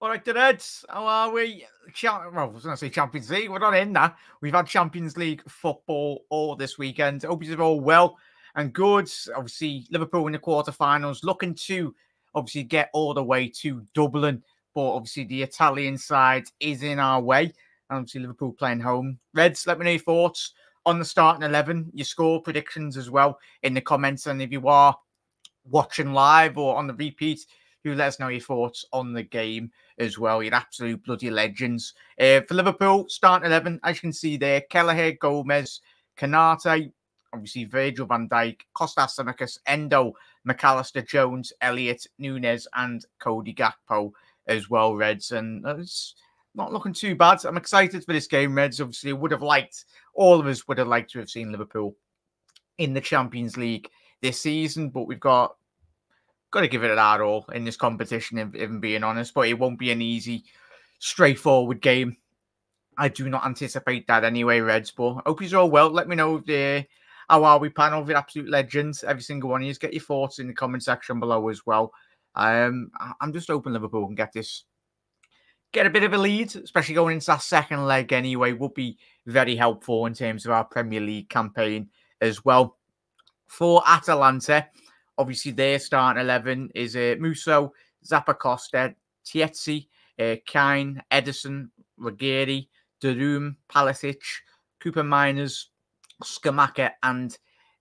All right, Reds, how are we? Well, I was going to say Champions League. We're not in that. We've had Champions League football all this weekend. Hope you're all well and good. Obviously, Liverpool in the quarterfinals, looking to obviously get all the way to Dublin. But obviously, the Italian side is in our way. Obviously, Liverpool playing home. Reds, let me know your thoughts on the starting 11, your score predictions as well in the comments. And if you are watching live or on the repeat, who let us know your thoughts on the game as well. You're absolute bloody legends. Uh, for Liverpool, starting 11, as you can see there, Kelleher, Gomez, Konaté, obviously Virgil van Dijk, Kostas Tsimikas, Endo, McAllister, Jones, Elliott, Nunez, and Cody Gakpo as well, Reds. And it's not looking too bad. I'm excited for this game, Reds. Obviously, would have liked, all of us would have liked to have seen Liverpool in the Champions League this season, but we've got got to give it our all in this competition, if, if I'm being honest. But it won't be an easy, straightforward game. I do not anticipate that anyway, Reds. But hope you're all well. Let me know the how are we panel with absolute legends. Every single one of you. Get your thoughts in the comment section below as well. Um, I'm just hoping Liverpool can get this, get a bit of a lead, especially going into that second leg anyway, would be very helpful in terms of our Premier League campaign as well. For Atalanta, obviously their starting 11 is uh, Musso, Zappacosta, Tietzi, uh, Kine, Ederson, Ruggeri, Darum, Pasalic, Cooper Miners, Scamacca, and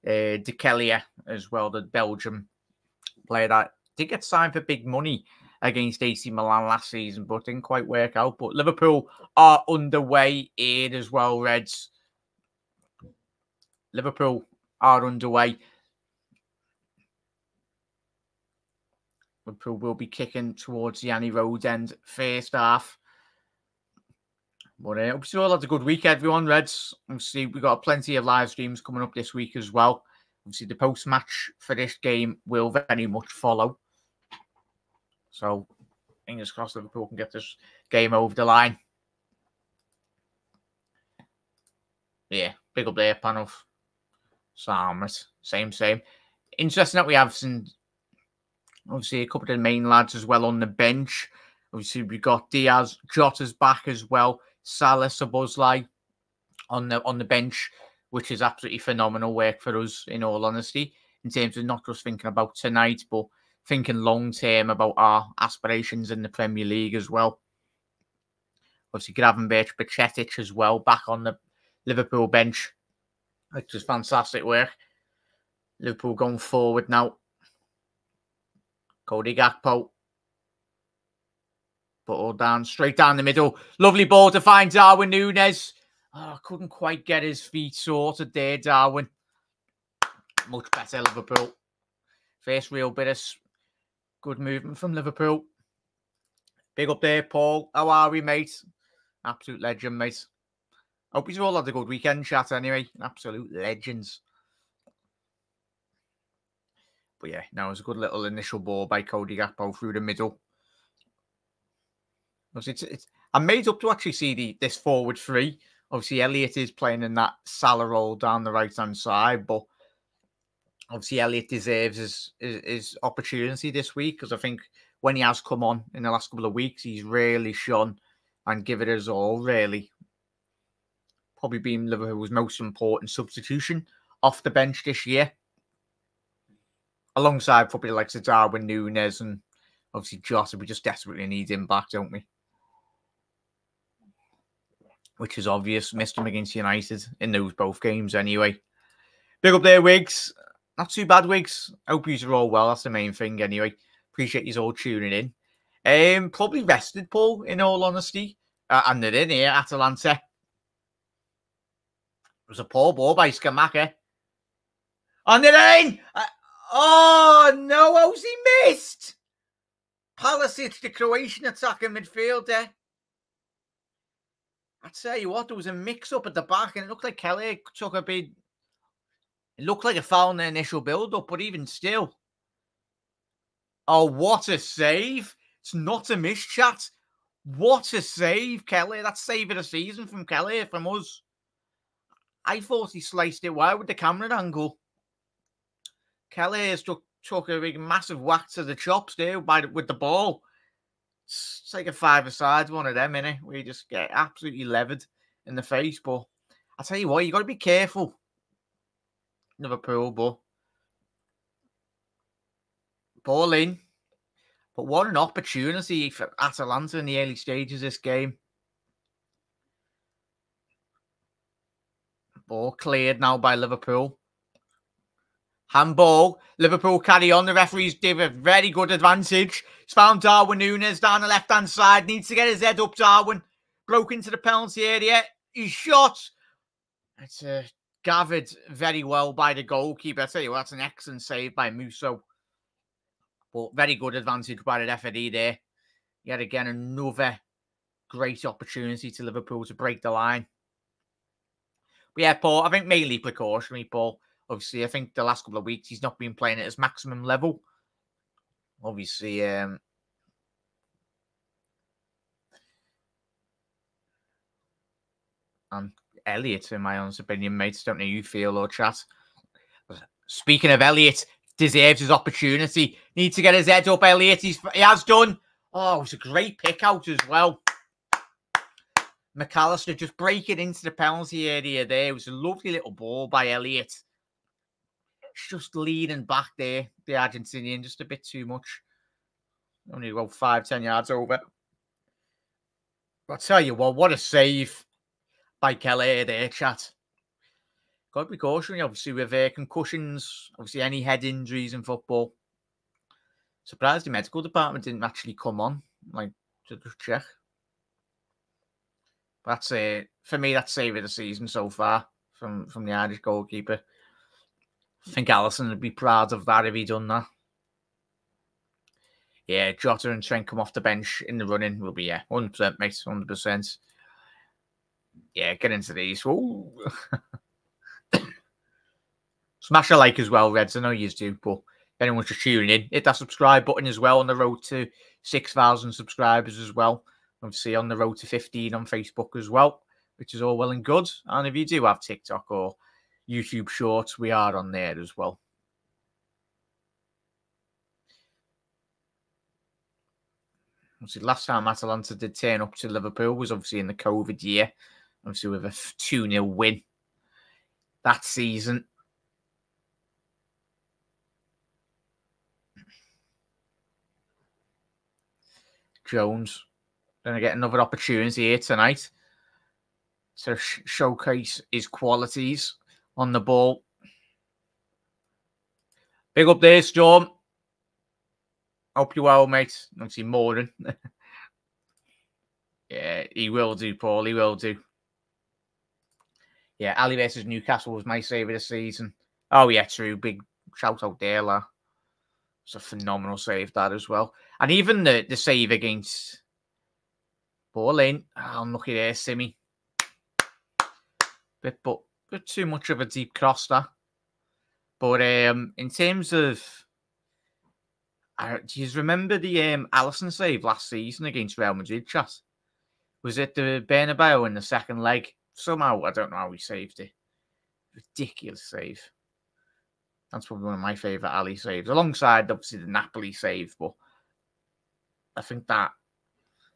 uh, De Ketelaere as well, the Belgium player that did get signed for big money against AC Milan last season, but didn't quite work out. But Liverpool are underway here as well, Reds. Liverpool are underway. Liverpool will be kicking towards the Annie Road end first half. But uh, obviously, all had a good week, everyone. Reds. Obviously, we've got plenty of live streams coming up this week as well. Obviously, the post match for this game will very much follow. So, fingers crossed Liverpool can get this game over the line. Yeah, big up there. Salmers, same, same. Interesting that we have some Obviously, a couple of the main lads as well on the bench. Obviously, we've got Diaz, Jota's back as well. Salah, Szoboszlai on the on the bench, which is absolutely phenomenal work for us. In all honesty, in terms of not just thinking about tonight, but thinking long term about our aspirations in the Premier League as well. Obviously, Gravenberch, Bajcetic as well, back on the Liverpool bench, which is fantastic work. Liverpool going forward now. Cody Gakpo. Put all down, straight down the middle. Lovely ball to find Darwin Nunez. Oh, couldn't quite get his feet sorted there, Darwin. Much better, Liverpool. First real bit of good movement from Liverpool. Big up there, Paul. How are we, mate? Absolute legend, mate. Hope you all had a good weekend, chat, anyway. Absolute legends. But yeah, now was a good little initial ball by Cody Gakpo through the middle. It's, it's, I'm made up to actually see the this forward three. Obviously, Elliott is playing in that Salah role down the right hand side, but obviously Elliott deserves his, his, his opportunity this week because I think when he has come on in the last couple of weeks, he's really shone and given it his all. Really, probably been Liverpool's most important substitution off the bench this year alongside probably like Darwin Nunez and obviously Jota. We just desperately need him back, don't we? Which is obvious. Missed him against United in those both games anyway. Big up there, Wigs. Not too bad, Wigs. Hope you're all well. That's the main thing anyway. Appreciate you all tuning in. Um, probably rested, Paul, in all honesty. Uh, and they're in here, Atalanta. It was a poor ball by Scamacca. And they're in! Uh, Oh no, how's he missed? Palicic, the Croatian attacking midfielder. Eh? I tell you what, there was a mix-up at the back, and it looked like Kelly took a bit. It looked like a foul in the initial build-up, but even still. Oh, what a save! It's not a miss, chat. What a save, Kelly. That's save of the season from Kelly, from us. I thought he sliced it wide with the camera angle. Kelly has took, took a big massive whack to the chops there by with the ball. It's like a five-a-side one of them, innit? We just get absolutely levered in the face. But I tell you what, you got to be careful. Liverpool, but ball in. But what an opportunity for Atalanta in the early stages of this game. Ball cleared now by Liverpool. Handball. Liverpool carry on. The referees give a very good advantage. He's found Darwin Nunez down the left hand side. Needs to get his head up, Darwin. Broke into the penalty area. He's shot. It's uh, gathered very well by the goalkeeper. I tell you what, that's an excellent save by Musso. But very good advantage by the referee there. Yet again, another great opportunity to Liverpool to break the line. But yeah, Paul, I think mainly precautionary, Paul. Obviously, I think the last couple of weeks he's not been playing at his maximum level. Obviously, um, and Elliott, in my own opinion, mates. Don't know you feel or chat. Speaking of Elliott, deserves his opportunity. Needs to get his head up, Elliott. He's, he has done. Oh, it's a great pick out as well. McAllister just breaking into the penalty area there. It was a lovely little ball by Elliott. Just leading back there, the Argentinian, just a bit too much. Only about five, ten yards over. I'll tell you what, what a save by Kelly there, chat. Got to be cautious, obviously, with uh, concussions, obviously, any head injuries in football. Surprised the medical department didn't actually come on, like, to just check. That's it. Uh, for me, that's save of the season so far from, from the Irish goalkeeper. I think Alisson would be proud of that if he'd done that. Yeah, Jota and Trent come off the bench in the running will be, yeah, 100%, mate, 100%. Yeah, get into these. Smash a like as well, Reds. I know you do, but anyone's just tuning in, hit that subscribe button as well on the road to 6,000 subscribers as well. Obviously, on the road to 15 on Facebook as well, which is all well and good. And if you do have TikTok or YouTube Shorts, we are on there as well. Obviously, last time Atalanta did turn up to Liverpool was obviously in the COVID year, obviously with a 2 0 win that season. Jones going to get another opportunity here tonight to sh- showcase his qualities on the ball. Big up there, Storm. Hope you well, mate. Obviously, more than. yeah, he will do, Paul. He will do. Yeah, Ali versus Newcastle was my save of the season. Oh, yeah, true. Big shout out there, la. It's a phenomenal save, that as well. And even the, the save against Ball in. Oh, ah, unlucky there, Simi. Bit, but, bit too much of a deep cross there. But um, in terms of, uh, do you remember the um, Alisson save last season against Real Madrid? Chat was it the Bernabeu in the second leg? Somehow I don't know how he saved it. Ridiculous save. That's probably one of my favourite Ali saves, alongside obviously the Napoli save. But I think that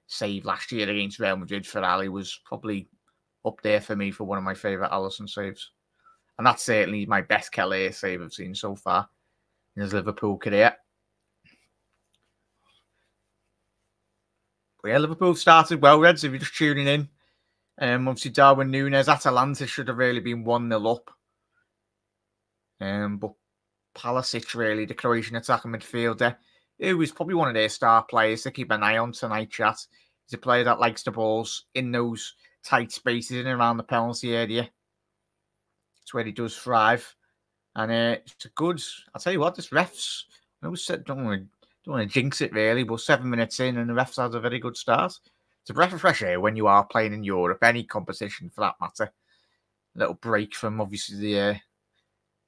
save last year against Real Madrid for Ali was probably up there for me for one of my favourite Alisson saves. And that's certainly my best Kelly save I've seen so far in his Liverpool career. But yeah, Liverpool started well, Reds, if you're just tuning in. Um, obviously, Darwin Nunez, Atalanta should have really been 1 0 up. Um, but Pulisic, really, the Croatian attacking midfielder, who was probably one of their star players to keep an eye on tonight, chat. He's a player that likes the balls in those tight spaces in and around the penalty area. It's where he does thrive. And uh, it's a good, I'll tell you what, this refs, I said, don't want to don't want to jinx it really, but seven minutes in and the refs had a very good start. It's a breath of fresh air when you are playing in Europe, any competition for that matter. A little break from obviously the uh,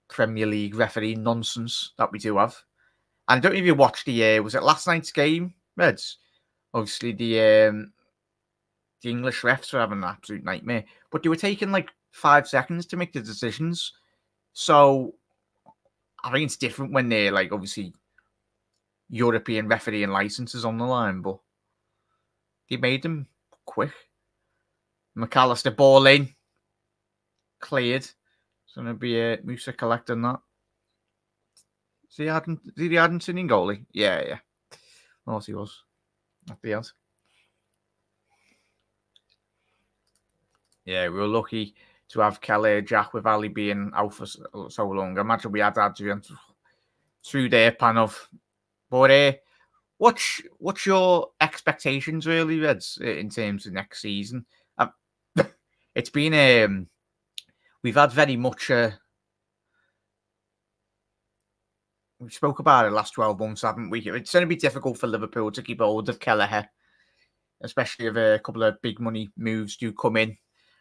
Premier League referee nonsense that we do have. And I don't know if you watched the, uh, was it last night's game, Reds? Obviously, the um, the English refs were having an absolute nightmare, but they were taking like five seconds to make the decisions. So I think it's different when they're like obviously European refereeing licenses on the line, but they made them quick. McAllister ball in, cleared. It's to be a uh, Musso collecting that. Is he Adam, is he the Argentinian goalie? Yeah, yeah. Of course he was. At the. Yeah, we were lucky to have Kelly Jack with Ali being out for so long. Imagine we had Adrian through there, pan of. But uh, what's what's your expectations really, Reds, in terms of next season? Uh, it's been um, we've had very much uh, we spoke about it last 12 months, haven't we? It's going to be difficult for Liverpool to keep hold of Kelleher, especially if a couple of big money moves do come in.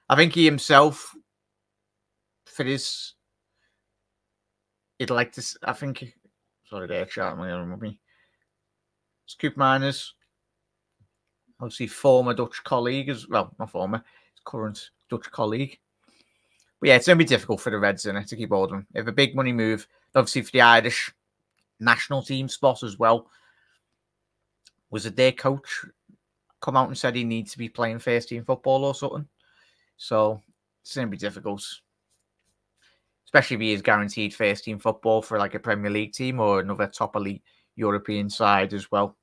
I think he himself, for his, he'd like to. I think. Sorry, there, chat me. It's Koopmeiners, obviously former Dutch colleague as well, not former, current Dutch colleague. But yeah, it's going to be difficult for the Reds in it to keep hold of him. If a big money move, obviously for the Irish national team spot as well. Was it their coach come out and said he needs to be playing first team football or something? So it's going to be difficult, especially if he is guaranteed first team football for like a Premier League team or another top elite European side as well.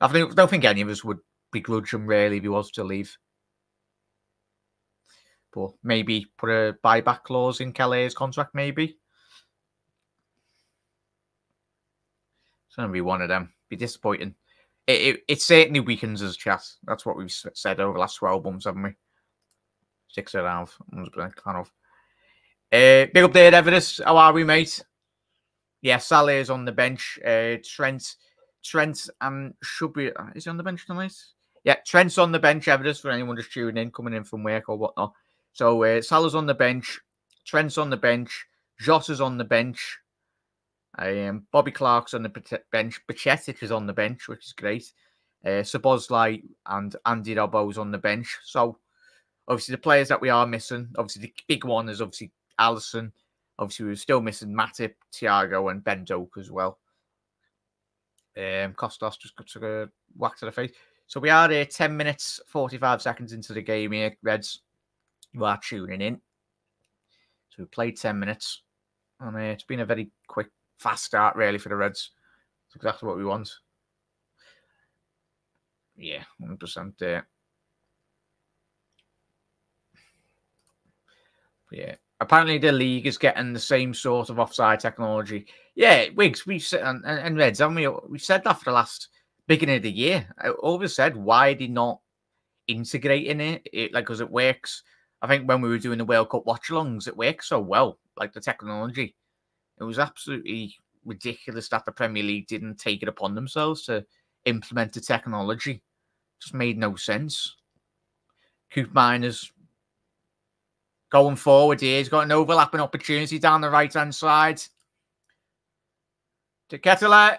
I don't think any of us would begrudge him really if he was to leave. But maybe put a buyback clause in Kelly's contract, maybe. It's going to be one of them. Be disappointing. It, it, it certainly weakens us, chat. That's what we've said over the last 12 months, haven't we? Half. Kind of. Uh, big up there, Everest. How are we, mate? Yeah, Salah is on the bench. Uh, Trent, Trent, and should be uh, is he on the bench tonight? Yeah, Trent's on the bench. Everest for anyone just tuning in, coming in from work or whatnot. So uh, Salah's on the bench. Trent's on the bench. Jota's on the bench. Um, Bobby Clark's on the bench. Bajcetic is on the bench, which is great. Uh, Szoboszlai and Andy Robbo's on the bench. So, obviously, the players that we are missing, obviously, the big one is obviously Alisson. Obviously, we are still missing Matip, Thiago, and Ben Doak as well. Um, Kostas just got to a whack to the face. So we are here 10 minutes, 45 seconds into the game here, Reds. You are tuning in. So we played 10 minutes. And uh, it's been a very quick fast start really for the Reds. It's exactly what we want. Yeah, 100% there. Yeah. Apparently, the league is getting the same sort of offside technology. Yeah, Wigs, we've said, and, and Reds, haven't we? We've said that for the last beginning of the year. I always said, why did not integrating it? it like, because it works. I think when we were doing the World Cup watch alongs, it works so well, like the technology. It was absolutely ridiculous that the Premier League didn't take it upon themselves to implement the technology. It just made no sense. Koopmeiners going forward here. He's got an overlapping opportunity down the right hand side. De Ketelaere.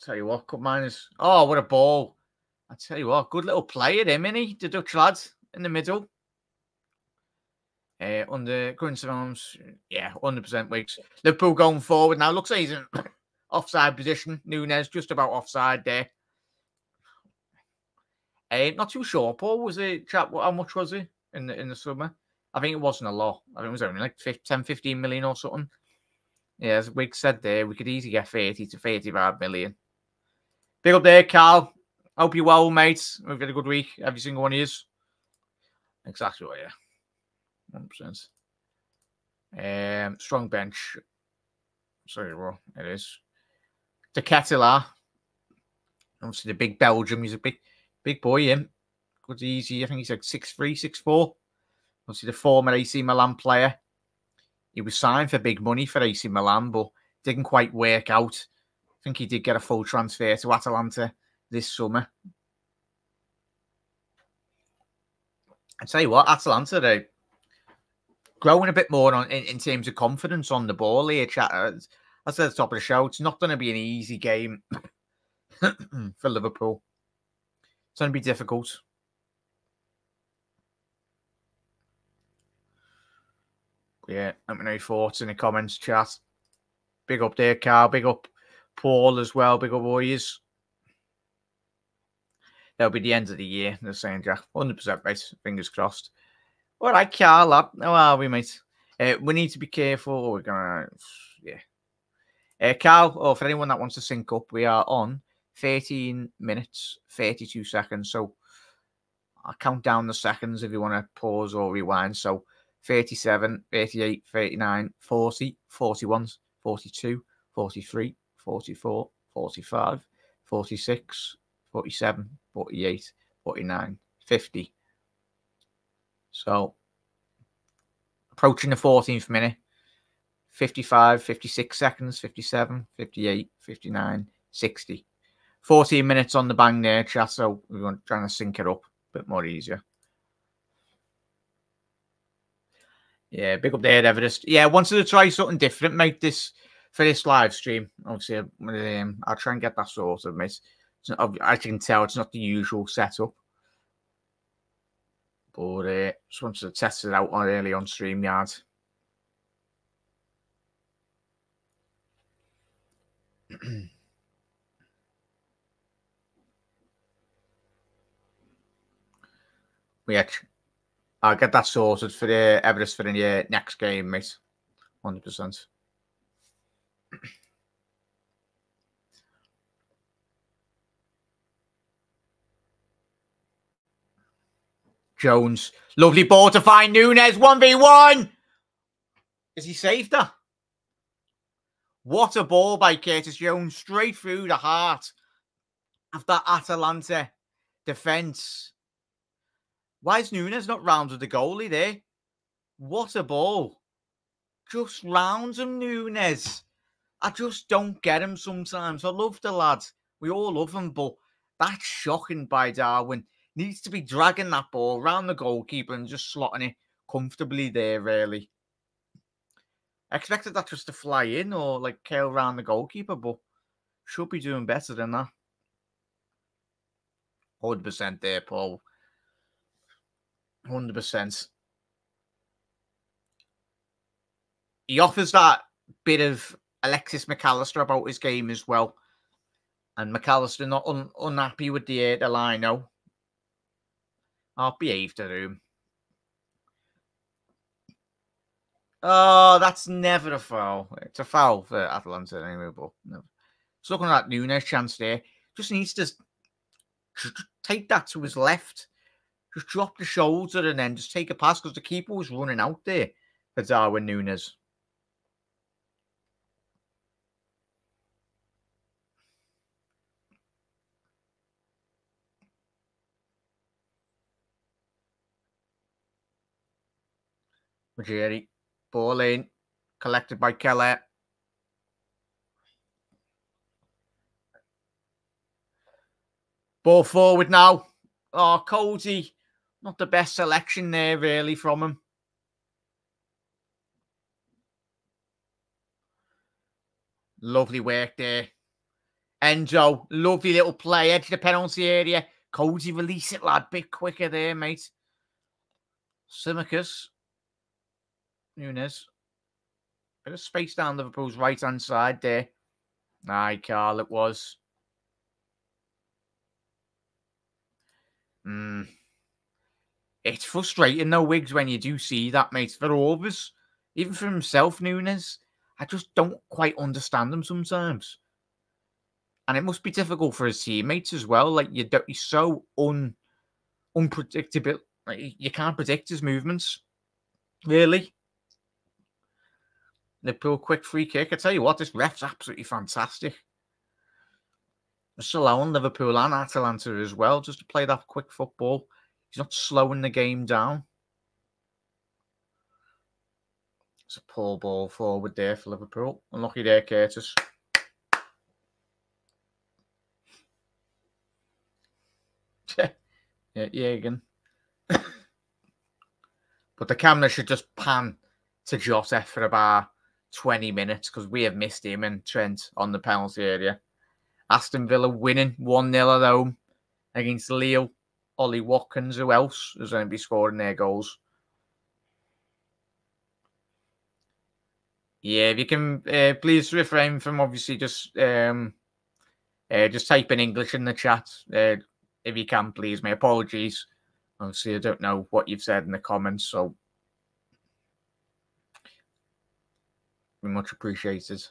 Tell you what, Koopmeiners. Oh, what a ball. I tell you what, good little player, isn't he? The Dutch lad in the middle. Uh, under current arms, yeah, 100% weeks. Liverpool going forward now. Looks like he's in offside position. Nunez just about offside there. Uh, not too sure. Paul, was it, chap, how much was he in the, in the summer? I think it wasn't a lot. I think it was only like 10, 15 million or something. Yeah, as Wig said there, we could easily get 30 to 35 million. Big up there, Carl. Hope you're well, mate. We've had a good week. Every single one of you. Exactly what, yeah. 100%. Um, strong bench. Sorry, well, it is. De Ketelaere. Obviously, the big Belgium. He's a big, big boy, him. Good, easy. I think he's like six three, six four. Obviously, the former AC Milan player. He was signed for big money for AC Milan, but didn't quite work out. I think he did get a full transfer to Atalanta this summer. I tell you what, Atalanta, they growing a bit more on in, in terms of confidence on the ball here, chat. Uh, as I said at the top of the show, it's not going to be an easy game for Liverpool. It's going to be difficult. Yeah, let me know your thoughts in the comments, chat. big up there, Carl. Big up Paul as well. Big up Warriors. That'll be the end of the year, they're saying, Jack. 100% right. Fingers crossed. All right, Carl. How are we, mate? Uh, we need to be careful. We're going to, yeah. Uh, Carl, or oh, for anyone that wants to sync up, we are on 13 minutes, 32 seconds. So I'll count down the seconds if you want to pause or rewind. So 37, 38, 39, 40, 41, 42, 43, 44, 45, 46, 47, 48, 49, 50. So approaching the 14th minute, 55, 56 seconds, 57, 58, 59, 60. 14 minutes on the bang there, chat. So we're trying to sync it up a bit more easier. Yeah, big up there, Everest. Yeah, wanted to try something different, mate. This for this live stream. Obviously, um, I'll try and get that sorted, mate. Not, you can tell, it's not the usual setup. But uh, just wanted to test it out on early on StreamYard. yeah, I'll get that sorted for the Everest for the uh, next game, mate. 100%. Jones, lovely ball to find Nunez, 1v1. Is he saved her? What a ball by Curtis Jones, straight through the heart of that Atalanta defence. Why is Nunez not rounded the goalie there? What a ball. Just rounds him, Nunez. I just don't get him sometimes. I love the lad. We all love him, but that's shocking by Darwin. Needs to be dragging that ball around the goalkeeper and just slotting it comfortably there, really. I expected that just to fly in or like curl around the goalkeeper, but should be doing better than that. 100% there, Paul. 100%. He offers that bit of Alexis McAllister about his game as well. And McAllister not un- unhappy with the, the line now. I'll behave to him. Oh, that's never a foul. It's a foul for Atalanta anyway, but. Just looking at Nunez chance there. Just needs to take that to his left just drop the shoulder and then just take a pass because the keeper was running out there for Darwin Nunez. Majeri, ball in, collected by Keller. Ball forward now. Oh, Cody not the best selection there, really, from him. Lovely work there. Endo, lovely little play, edge the penalty area. Cody, release it, lad. Bit quicker there, mate. Tsimikas. Nunez. Bit of space down Liverpool's right hand side there. Aye, Carl, it was. Hmm. It's frustrating though, Wigs, when you do see that, mate. For all of us, even for himself, Nunez, I just don't quite understand him sometimes. And it must be difficult for his teammates as well. Like you don't, he's so un unpredictable. Like, you can't predict his movements, really. Liverpool quick free kick. I tell you what, this ref's absolutely fantastic. Allowing Liverpool and Atalanta as well just to play that quick football. He's not slowing the game down. It's a poor ball forward there for Liverpool. Unlucky there, Curtis. yeah, again. but the camera should just pan to Jota for about 20 minutes because we have missed him and Trent on the penalty area. Aston Villa winning 1 0 at home against Lille. Ollie Watkins. Who else is going to be scoring their goals? Yeah, if you can uh, please refrain from obviously just um, uh, just type in English in the chat. Uh, if you can, please. My apologies. Obviously, I don't know what you've said in the comments, so we much appreciated.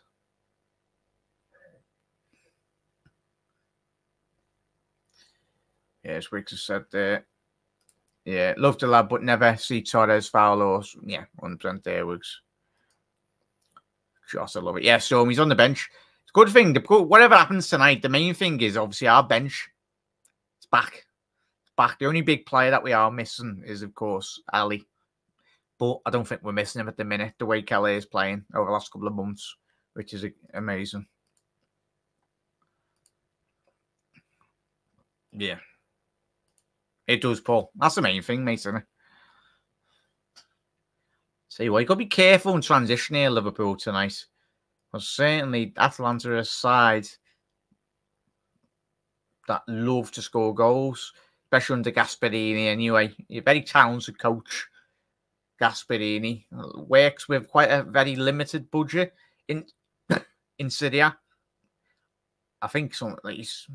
Yes, Wicks has said there. Yeah, love the lad, but never see Torres foul or yeah, 100% there, Wicks. Just I love it. Yeah, so he's on the bench. It's a good thing. Whatever happens tonight, the main thing is obviously our bench. It's back. Back. The only big player that we are missing is, of course, Ali. But I don't think we're missing him at the minute, the way Kelly is playing over the last couple of months, which is amazing. Yeah. It does, Paul. That's the main thing, mate, isn't it? See, well, you got to be careful in transition here, Liverpool, tonight. Well, certainly Atalanta are a side that love to score goals, especially under Gasperini anyway. You're a very talented coach, Gasperini. Works with quite a very limited budget in in Serie A. I think something like he's a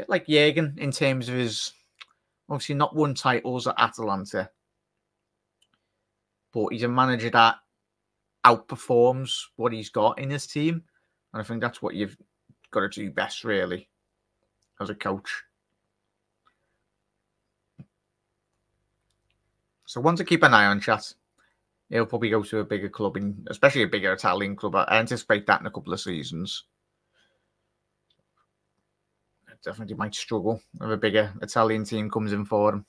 bit like Jurgen in terms of his obviously not won titles at Atalanta but he's a manager that outperforms what he's got in his team. And I think that's what you've got to do best, really, as a coach. So one to keep an eye on, chat. He'll probably go to a bigger club, in, especially a bigger Italian club. I anticipate that in a couple of seasons. Definitely might struggle if a bigger Italian team comes in for him.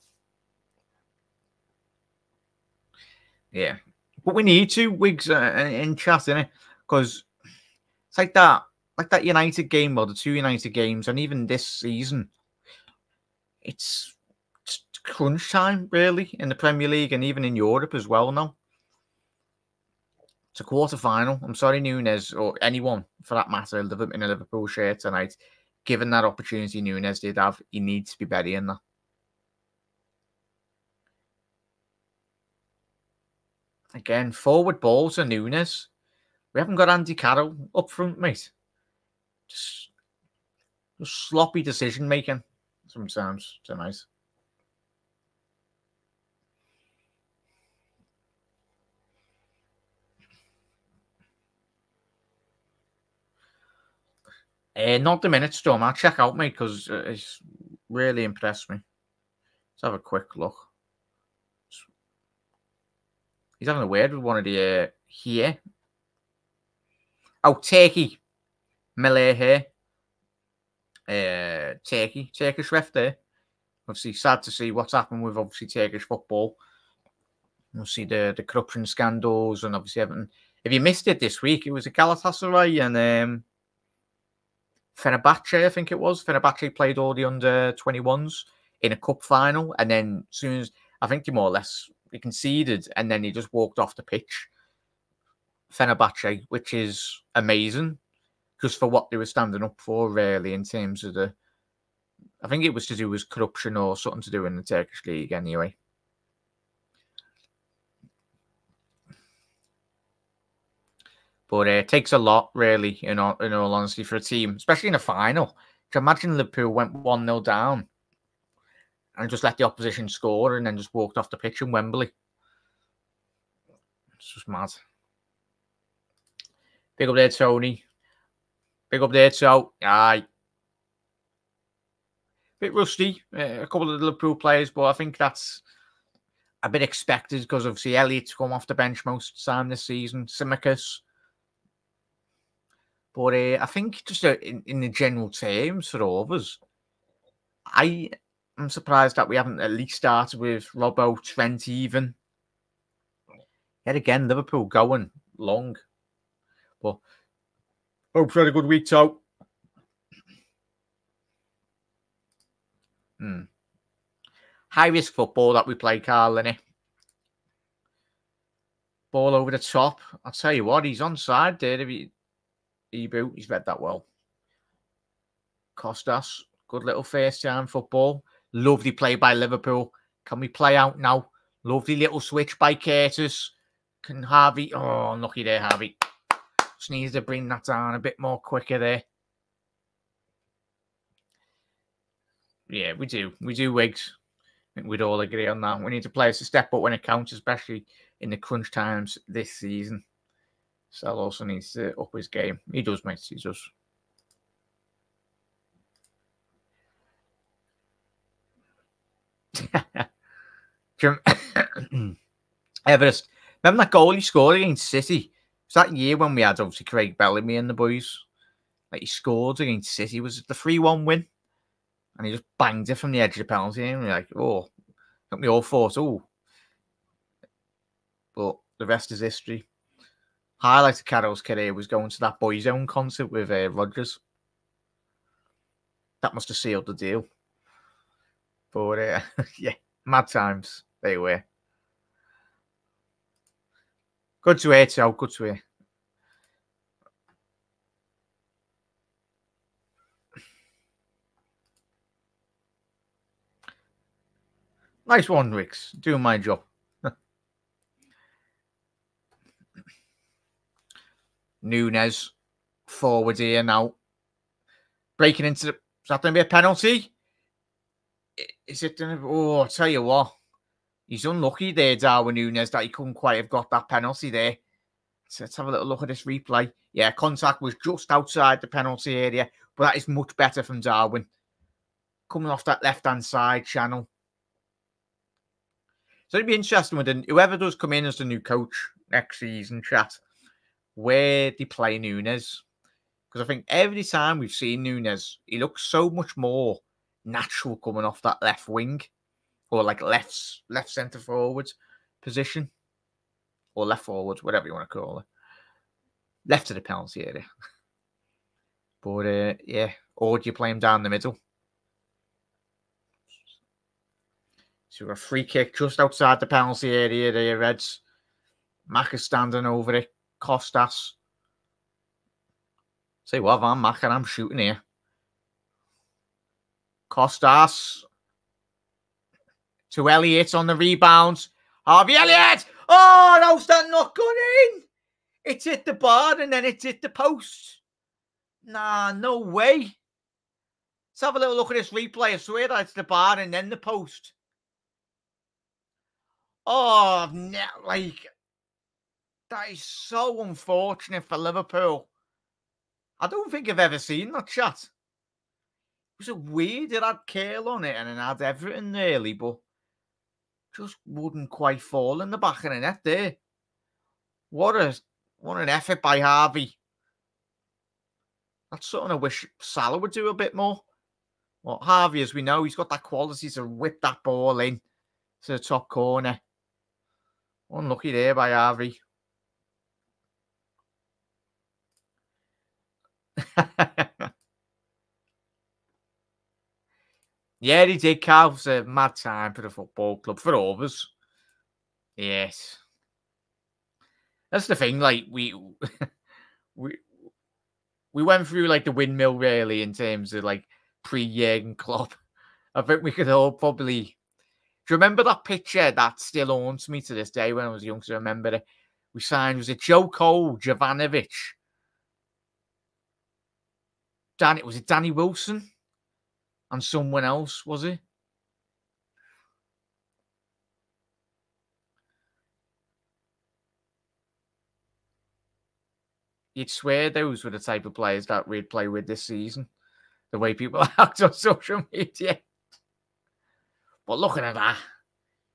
Yeah, but we need two wigs uh, in chat, innit? Because it's like that, like that United game or the two United games, and even this season, it's, it's crunch time really in the Premier League and even in Europe as well now. It's a quarter final. I'm sorry, Nunez or anyone for that matter, in a Liverpool shirt tonight. Given that opportunity Nunez did have, he needs to be better in that. Again, forward balls to Nunez. We haven't got Andy Carroll up front, mate. Just, just sloppy decision making sometimes tonight. Uh, not the minute storm. Check out, mate, because uh, it's really impressed me. Let's have a quick look. He's having a word with one of the uh, here. Oh, Turkey. Malay here. Uh, Turkey. Turkish ref there. Obviously, sad to see what's happened with obviously Turkish football. You'll see the, the corruption scandals and obviously everything. If you missed it this week, it was a Galatasaray and um, Fenerbahce, I think it was. Fenerbahce played all the under 21s in a cup final. And then, as soon as I think he more or less he conceded and then he just walked off the pitch. Fenerbahce, which is amazing, just for what they were standing up for, really, in terms of the. I think it was to do with corruption or something to do in the Turkish league, anyway. But uh, it takes a lot, really, in all, in all honesty, for a team, especially in a final. Can imagine Liverpool went 1 0 down and just let the opposition score and then just walked off the pitch in Wembley. It's just mad. Big up there, Tony. Big up there, so aye. Bit rusty, uh, a couple of Liverpool players, but I think that's a bit expected because obviously Elliott's come off the bench most of the time this season. Tsimikas. But uh, I think just uh, in, in the general terms for us, I I'm surprised that we haven't at least started with Robbo, Trent, even. Yet again, Liverpool going long. But hope for a good week, so. Hmm. High risk football that we play, Carl, innit? Ball over the top. I'll tell you what, he's on side there. If he, boot, he's read that well. Kostas, good little first time football. Lovely play by Liverpool. Can we play out now? Lovely little switch by Curtis. Can Harvey? Oh, lucky there, Harvey. Just needs to bring that down a bit more quicker there. Yeah, we do. We do, Wigs. I think we'd all agree on that. We need to players to step up when it counts, especially in the crunch times this season. Sal also needs to up his game. He does, mate. He does. Everest. Remember that goal he scored against City? Was that year when we had obviously Craig Bellamy and the boys? Like he scored against City. Was it the 3 1 win? And he just banged it from the edge of the penalty. And we're like, oh, I think we all thought, oh. But the rest is history. Highlight of Carroll's career was going to that Boyzone concert with uh, Rodgers. That must have sealed the deal. But uh, yeah, mad times they were. Good to hear, Joe. Good to hear. Nice one, Ricks. Doing my job. Nunez forward here now. Breaking into the. Is that going to be a penalty? Is it going to. Oh, I'll tell you what. He's unlucky there, Darwin Nunez, that he couldn't quite have got that penalty there. So let's have a little look at this replay. Yeah, contact was just outside the penalty area, but that is much better from Darwin. Coming off that left hand side channel. So it'd be interesting with whoever does come in as the new coach next season, chat, where they play Nunez. Because I think every time we've seen Nunez, he looks so much more natural coming off that left wing or like left left centre forward position or left forward, whatever you want to call it. Left of the penalty area. but uh, yeah, or do you play him down the middle? So a free kick just outside the penalty area there, Reds. Mack is standing over it. Kostas. Say what, I'm Mack and I'm shooting here. Kostas to Elliott on the rebound. Harvey Elliott! Oh, how's that not gone in? It's hit the bar and then it's hit the post. Nah, no way. Let's have a little look at this replay. I swear that's the bar and then the post. Oh, like, that is so unfortunate for Liverpool. I don't think I've ever seen that shot. It was a weird, it had Curl on it and it had everything nearly, but just wouldn't quite fall in the back of the net there. What a what an effort by Harvey. That's something I wish Salah would do a bit more. Well, Harvey, as we know, he's got that quality to whip that ball in to the top corner. Unlucky there by Harvey. Yeah, he did, Carl. It was a mad time for the football club, for all of us. Yes. That's the thing, like, we we we went through like the windmill really in terms of like pre-Jurgen Klopp. I think we could all probably do you remember that picture that still haunts me to this day when I was young? So I remember it. We signed, was it Joe Cole, Jovanovic? Danny, was it Danny Wilson? and someone else, was he? You'd swear those were the type of players that we'd play with this season. The way people act on social media. But looking at that,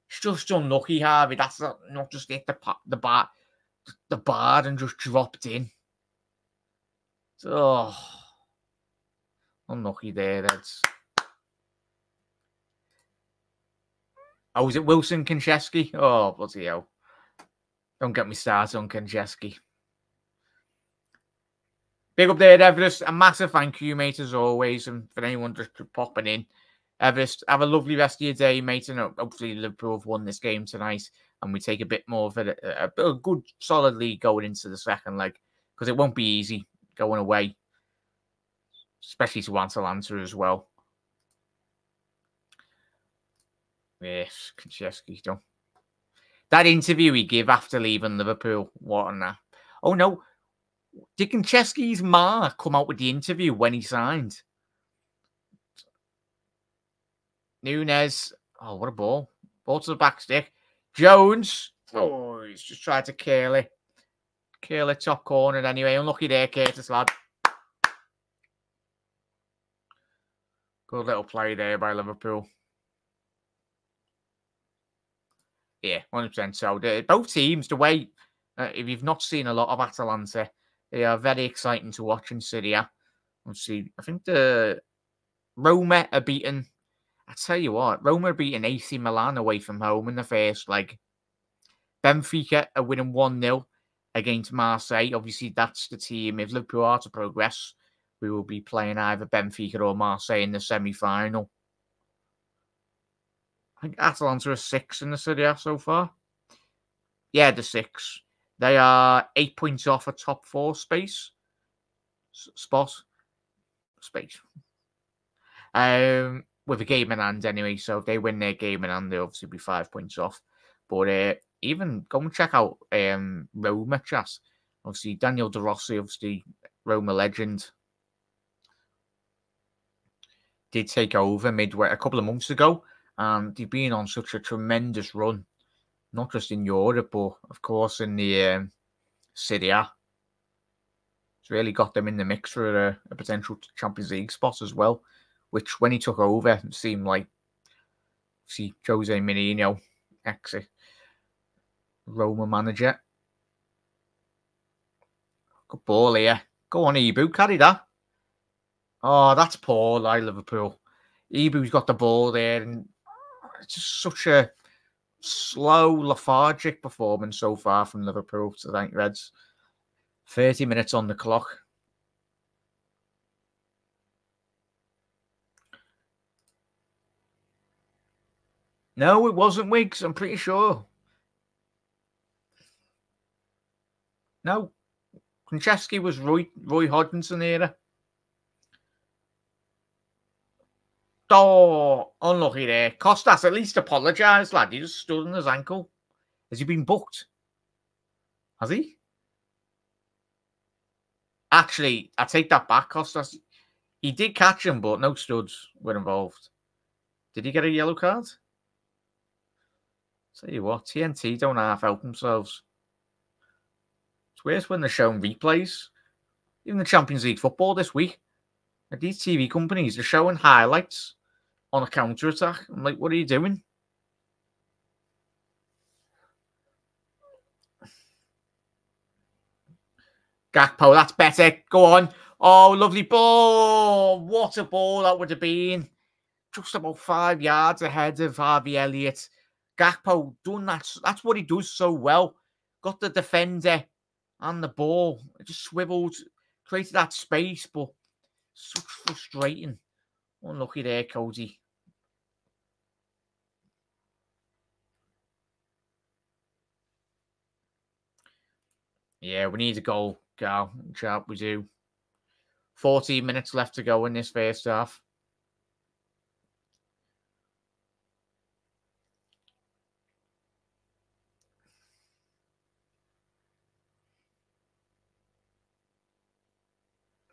it's just unlucky, Harvey. That's not, not just hit the the bar, the bar and just dropped in. Oh, unlucky there. That's Oh, was it Wilson Konchesky? Oh, bloody hell. Don't get me started on Konchesky. Big up there, Everest. A massive thank you, mate, as always, and for anyone just popping in. Everest, have a lovely rest of your day, mate, and hopefully Liverpool have won this game tonight, and we take a bit more of a, a, a good, solid lead going into the second leg, because it won't be easy going away, especially to Atalanta as well. Yes, Konchesky done. That interview he gave after leaving Liverpool, what on that? Oh no, Did Konchesky's ma come out with the interview when he signed? Nunez. Oh, what a ball. Ball to the back stick. Jones. Oh, he's just tried to curl it. Curl it top corner anyway. Unlucky there, Curtis, lad. Good little play there by Liverpool. Yeah, 100%. So both teams, the way, uh, if you've not seen a lot of Atalanta, they are very exciting to watch in Serie A. Obviously, I think the Roma are beaten. I tell you what, Roma are beating AC Milan away from home in the first leg. Benfica are winning 1 0 against Marseille. Obviously, that's the team. If Liverpool are to progress, we will be playing either Benfica or Marseille in the semi final. I think Atalanta are six in the Serie A so far. Yeah, the six. They are eight points off a top four space S- spot space. Um, with a game in hand anyway. So if they win their game in hand, they'll obviously be five points off. But uh, even go and check out um, Roma chat. Obviously, Daniel De Rossi, obviously Roma legend, did take over midway a couple of months ago, and they've been on such a tremendous run, not just in Europe, but of course in the um, A. It's really got them in the mix for a, a, potential Champions League spot as well, which when he took over it seemed like see Jose Mourinho, ex Roma manager. Good ball here. Go on, Ibou, carry that. Oh, that's poor, like Liverpool. Ibou's got the ball there, and it's just such a slow, lethargic performance so far from Liverpool to thank Reds. 30 minutes on the clock. No, it wasn't Wiggs, I'm pretty sure. No. Konchesky was Roy, Roy Hodgson era. Oh, unlucky there. Kostas at least apologised, lad. He just stood on his ankle. Has he been booked? Has he? Actually, I take that back, Kostas. He did catch him, but no studs were involved. Did he get a yellow card? Tell you what, TNT don't half help themselves. It's worse when they're showing replays. Even the Champions League football this week. these TV companies are showing highlights on a counter attack. I'm like, what are you doing? Gakpo, that's better. Go on. Oh, lovely ball. What a ball that would have been. Just about five yards ahead of Harvey Elliott. Gakpo done that. That's what he does so well. Got the defender and the ball. It just swiveled, created that space, but such frustrating. Unlucky there, Cody. Yeah, we need a goal, Gal. Sharp, we do. 14 minutes left to go in this first half.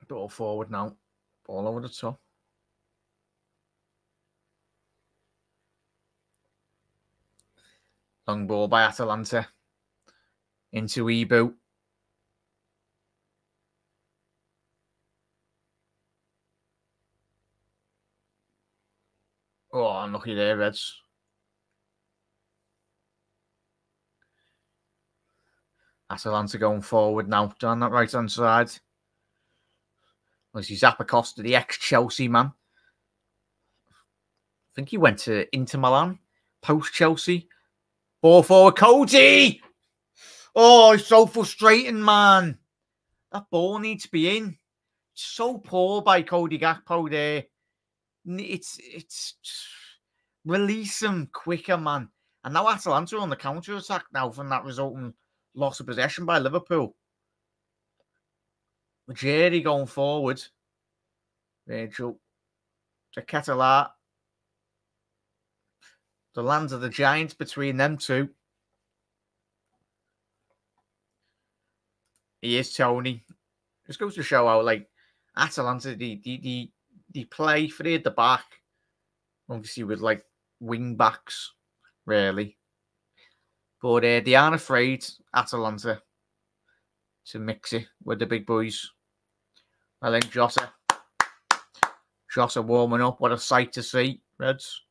Ball forward now. Ball over the top. Long ball by Atalanta. Into Ibou. Oh, unlucky there, Reds. Atalanta going forward now down that right hand side. Obviously, Zappacosta, the ex Chelsea man. I think he went to Inter Milan post Chelsea. Ball forward, Cody. Oh, it's so frustrating, man. That ball needs to be in. So poor by Cody Gakpo there it's it's release him quicker, man. And now Atalanta on the counter attack now from that resulting loss of possession by Liverpool. Jerry going forward. Rachel to Catalat. The lands of the Giants between them two. He is Tony. just goes to show how like Atalanta the the the, the play three at the back, obviously with like wing backs, really. But uh, they aren't afraid, Atalanta, to mix it with the big boys. I think Jota, Jota warming up. What a sight to see, Reds.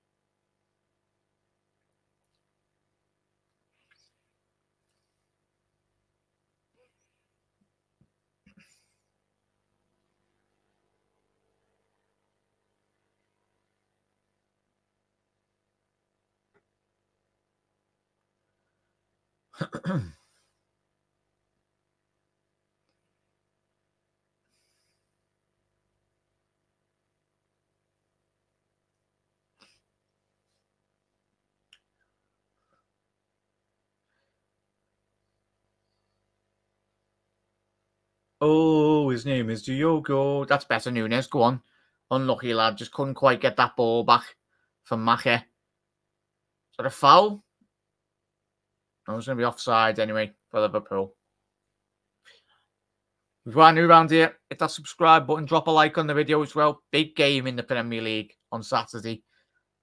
Oh, his name is Diogo. That's better, Nunez. Go on. Unlucky lad. Just couldn't quite get that ball back from Mache. Is that a foul? I was going to be offside anyway for Liverpool. If you are new around here, hit that subscribe button, drop a like on the video as well. Big game in the Premier League on Saturday.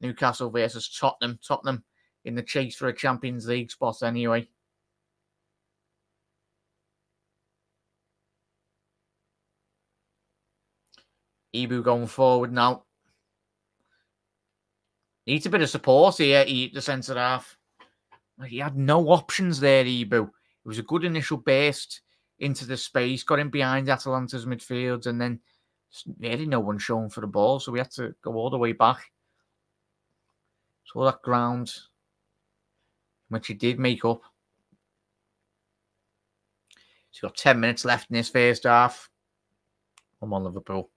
Newcastle versus Tottenham. Tottenham in the chase for a Champions League spot anyway. Ibou going forward now. Needs a bit of support here, the centre half. He had no options there, Ibou. It was a good initial burst into the space, got in behind Atalanta's midfield, and then really no one shown for the ball, so we had to go all the way back. So that ground, which he did make up. He's got 10 minutes left in his first half. I'm on Liverpool.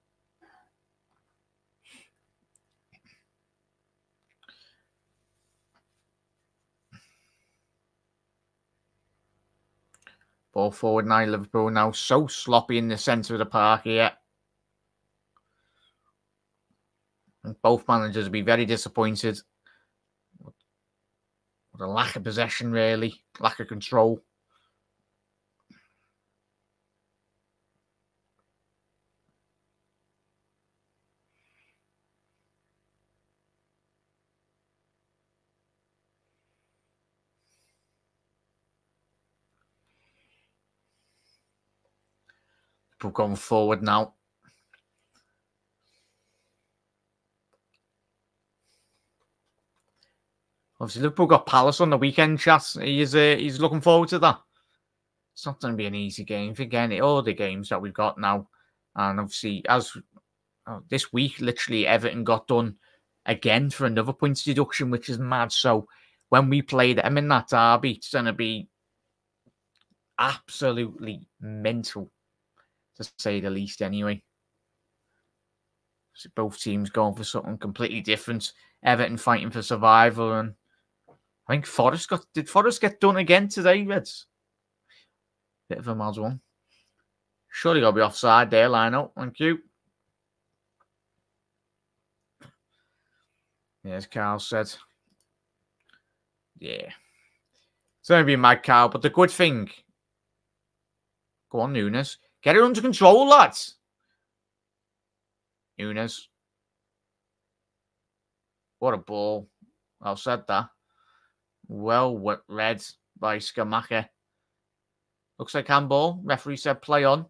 Ball forward now, Liverpool now so sloppy in the centre of the park here. And both managers will be very disappointed. With a lack of possession, really, lack of control. Going forward now. Obviously, Liverpool got Palace on the weekend, chat. He's uh, he's looking forward to that. It's not going to be an easy game. Again, all the games that we've got now, and obviously, as oh, this week, literally Everton got done again for another points deduction, which is mad. So when we play them in that derby, it's going to be absolutely mental to say the least, anyway. So both teams going for something completely different. Everton fighting for survival, and I think Forest got did Forest get done again today, Reds? Bit of a mad one. Surely to be offside there, line up. Thank you. Yes, Carl said. Yeah. It's going to be mad, Carl, but the good thing. Go on, Nunez. Get it under control, lads. Nunez. What a ball. I've said that. Well read by Scamacca. Looks like handball. Referee said play on.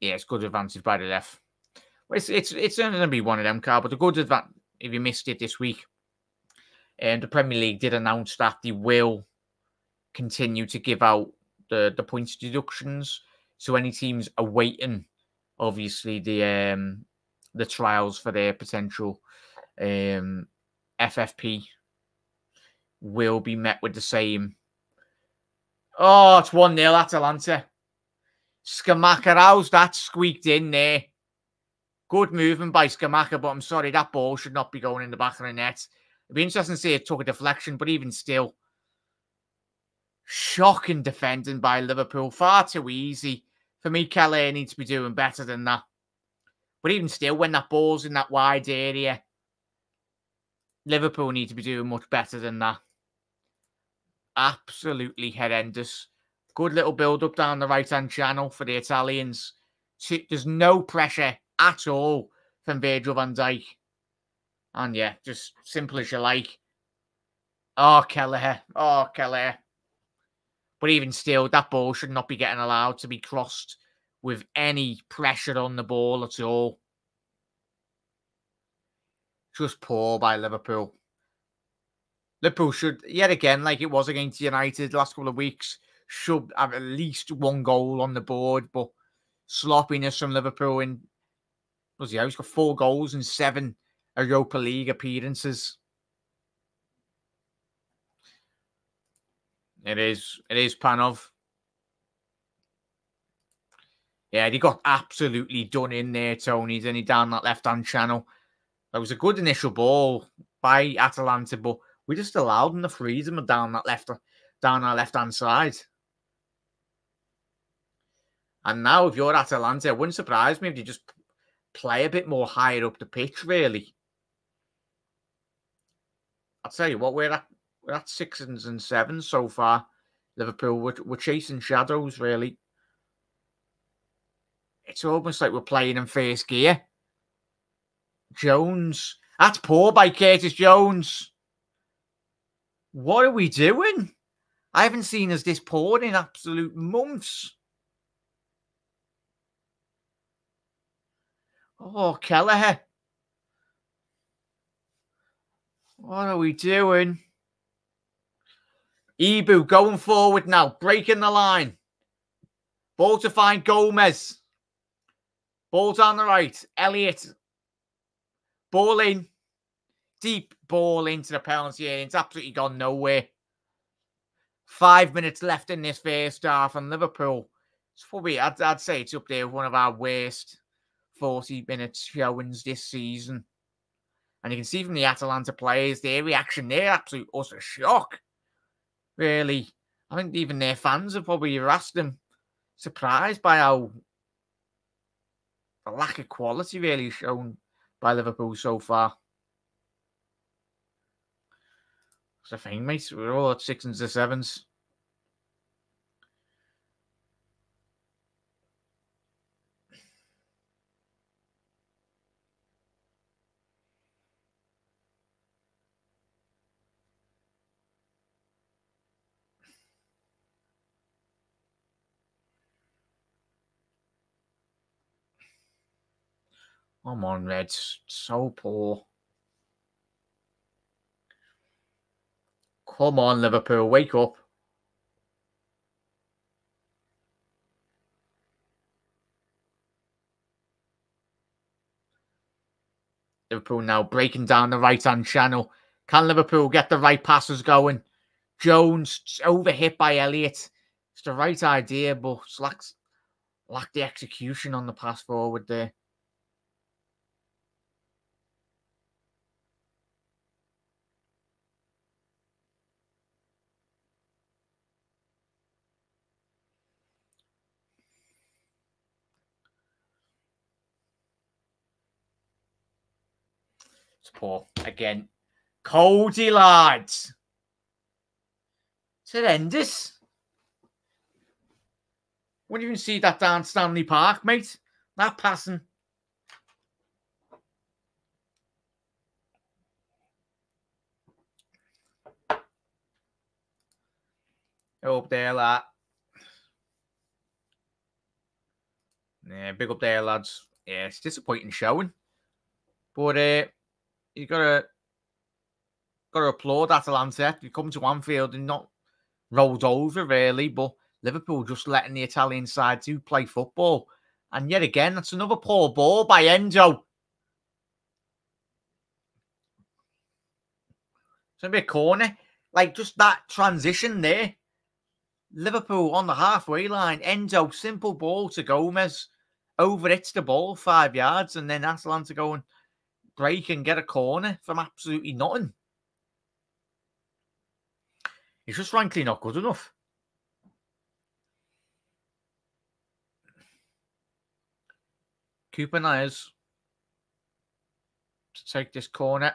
Yeah, it's good advantage by the left. Well, it's it's it's going to be one of them, Carl. But the good advantage, if you missed it this week, and the Premier League did announce that they will continue to give out the the points deductions so any teams awaiting, obviously the um the trials for their potential um FFP will be met with the same. Oh, it's 1 0 Atalanta. Scamacca, how's that squeaked in there? Good movement by Scamacca, but I'm sorry, that ball should not be going in the back of the net. It'd be interesting to see it took a deflection, but even still, shocking defending by Liverpool. Far too easy for me, Kelly needs to be doing better than that. But even still, when that ball's in that wide area, Liverpool need to be doing much better than that. Absolutely horrendous Good little build up down the right hand channel for the Italians. There's no pressure at all from Virgil van Dijk. And yeah, just simple as you like. Oh, Kelleher. Oh, Kelleher. But even still, that ball should not be getting allowed to be crossed with any pressure on the ball at all. Just poor by Liverpool. Liverpool should, yet again, like it was against United last couple of weeks, should have at least one goal on the board. But sloppiness from Liverpool in, was he? He's got four goals and seven Europa League appearances. It is. It is Panov. Yeah, he got absolutely done in there, Tony, didn't he, down that left-hand channel. That was a good initial ball by Atalanta, but we just allowed them the freedom down that left down our left-hand side. And now, if you're Atalanta, it wouldn't surprise me if you just play a bit more higher up the pitch, really. I'll tell you what, we're at at sixes and sevens so far. Liverpool, we're, we're chasing shadows, really. It's almost like we're playing in first gear. Jones. That's poor by Curtis Jones. What are we doing? I haven't seen us this poor in absolute months. Oh, Kelleher. What are we doing? Ibou going forward now, breaking the line. Ball to find Gomez. Ball down the right. Elliott. Ball in. Deep ball into the penalty area. It's absolutely gone nowhere. Five minutes left in this first half, and Liverpool. It's probably, I'd, I'd say it's up there with one of our worst 40 minutes showings this season. And you can see from the Atalanta players, their reaction, their absolute utter shock really. I think even their fans have probably asked them, surprised by how the lack of quality really shown by Liverpool so far. That's the thing, mate. We're all at sixes and sevens. Come on, Reds. So poor. Come on, Liverpool. Wake up. Liverpool now breaking down the right hand channel. Can Liverpool get the right passes going? Jones overhit by Elliott. It's the right idea, but lacks lack the execution on the pass forward there. It's poor. Again. Cody, lads. It's horrendous. Wouldn't even see that down Stanley Park, mate. That passing. Up there, lad. Yeah, big up there, lads. Yeah, it's disappointing showing. But uh, you gotta gotta applaud Atalanta. You come to Anfield and not rolled over really, but Liverpool just letting the Italian side do play football. And yet again, that's another poor ball by Endo. It's gonna be a corner. Like just that transition there. Liverpool on the halfway line. Endo, simple ball to Gomez. Over it's the ball five yards, and then Atalanta going break and get a corner from absolutely nothing. He's just frankly not good enough. Koopmeiners to take this corner.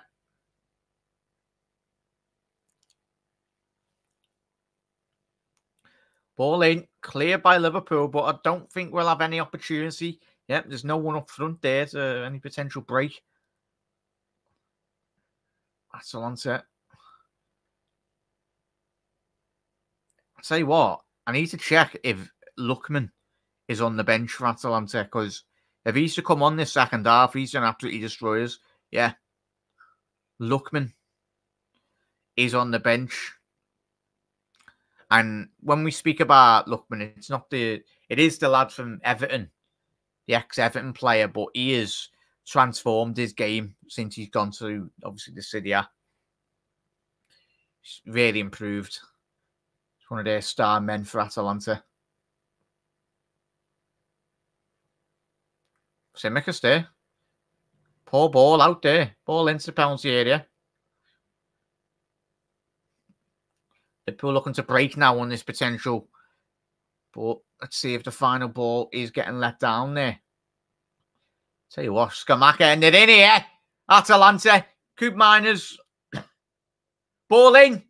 Ball in, cleared by Liverpool, but I don't think we'll have any opportunity. Yep, there's no one up front there to any potential break. That's all on set. Tell you what, I need to check if Lookman is on the bench for Atalanta because if he's to come on this second half, he's going to absolutely destroy us. Yeah. Lookman is on the bench. And when we speak about Lookman, it's not the, it is the lad from Everton, the ex Everton player, but he has transformed his game since he's gone to obviously the City. He's really improved one of their star men for Atalanta. Tsimikas there. Poor ball out there. Ball into the penalty area. Liverpool looking to break now on this potential. But let's see if the final ball is getting let down there. Tell you what, Scamacca ended in here. Atalanta. Koopmeiners. Ball in.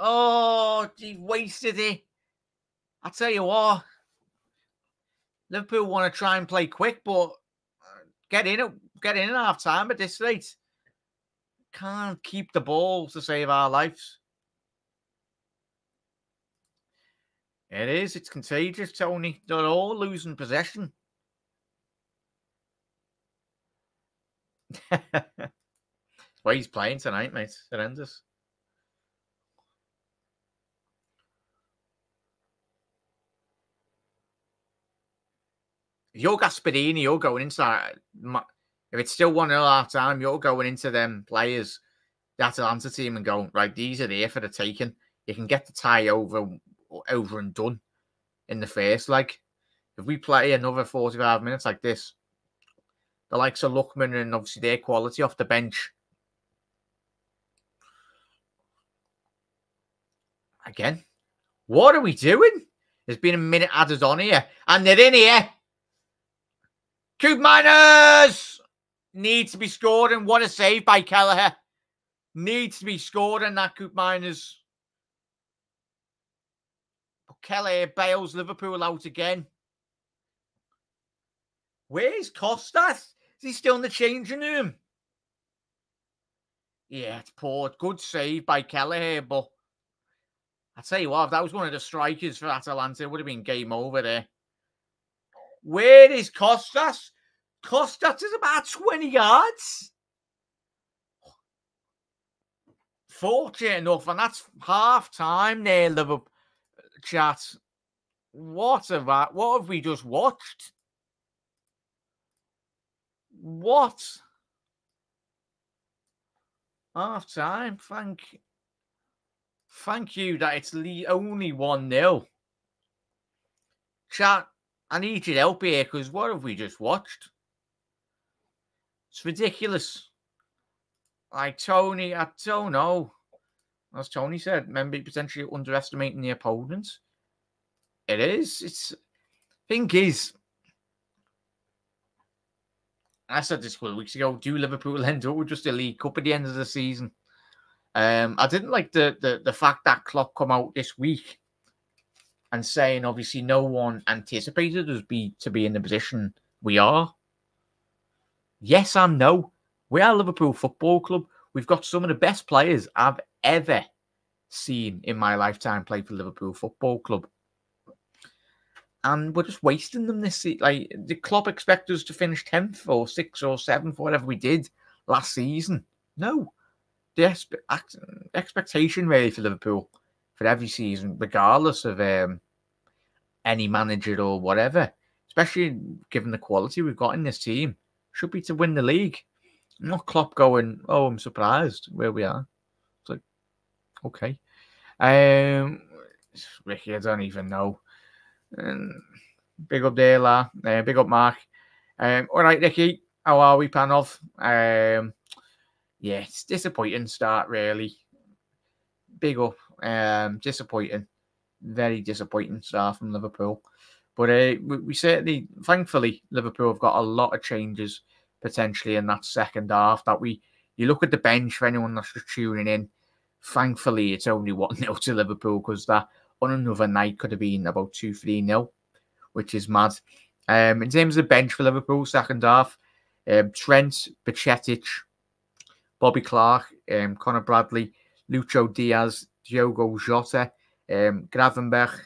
Oh, he wasted it. I tell you what, Liverpool want to try and play quick, but get in get in at half time at this rate. Can't keep the ball to save our lives. It is. It's contagious, Tony. They're all losing possession. Why he's playing tonight, mate. Horrendous. If you're Gasperini, you're going inside. If it's still 1 0 half time, you're going into them players, the Atalanta team, and going, right, these are there for the taking. You can get the tie over over and done in the first. Like, if we play another 45 minutes like this, the likes of Lookman and obviously their quality off the bench. Again, what are we doing? There's been a minute added on here, and they're in here. Koopmeiners needs to be scored, and what a save by Kelleher. Needs to be scored, and that Koopmeiners. But Kelleher bails Liverpool out again. Where's Kostas? Is he still in the changing room? Yeah, it's poor. Good save by Kelleher, but I tell you what, if that was one of the strikers for Atalanta, it would have been game over there. Where is Kostas? Kostas is about 20 yards. Fortunate enough, and that's half time there, Liverpool chat. What have I, what have we just watched? What? Half time. Thank thank you that it's the only 1 0. Chat, I need your help here because what have we just watched? It's ridiculous. Like Tony, I don't know. As Tony said, maybe potentially underestimating the opponent. It is. It's thing is, I said this a couple of weeks ago. Do Liverpool end up with just a League Cup at the end of the season? Um, I didn't like the, the the fact that Klopp come out this week and saying obviously no one anticipated us be to be in the position we are. Yes and no. We are Liverpool Football Club. We've got some of the best players I've ever seen in my lifetime play for Liverpool Football Club. And we're just wasting them this season. Like the club expect us to finish 10th or 6th or 7th, whatever we did last season. No the expectation really for Liverpool for every season, regardless of um, any manager or whatever, especially given the quality we've got in this team, should be to win the league. Not Klopp going, oh, I'm surprised where we are. It's like, okay. Um, Ricky, I don't even know. Um, big up there, La. Uh, big up, Mark. Um, all right, Ricky, how are we, Panov? Um, yeah, it's disappointing start really. Big up, um, disappointing, very disappointing start from Liverpool. But uh, we, certainly, thankfully, Liverpool have got a lot of changes potentially in that second half. That we, you look at the bench for anyone that's just tuning in. Thankfully, it's only one 0 to Liverpool because that on another night could have been about 2 3 nil, which is mad. Um, in terms of bench for Liverpool, second half, um, Trent, Bajcetic, Bobby Clark, um, Conor Bradley, Lucho Diaz, Diogo Jota, um, Gravenberch,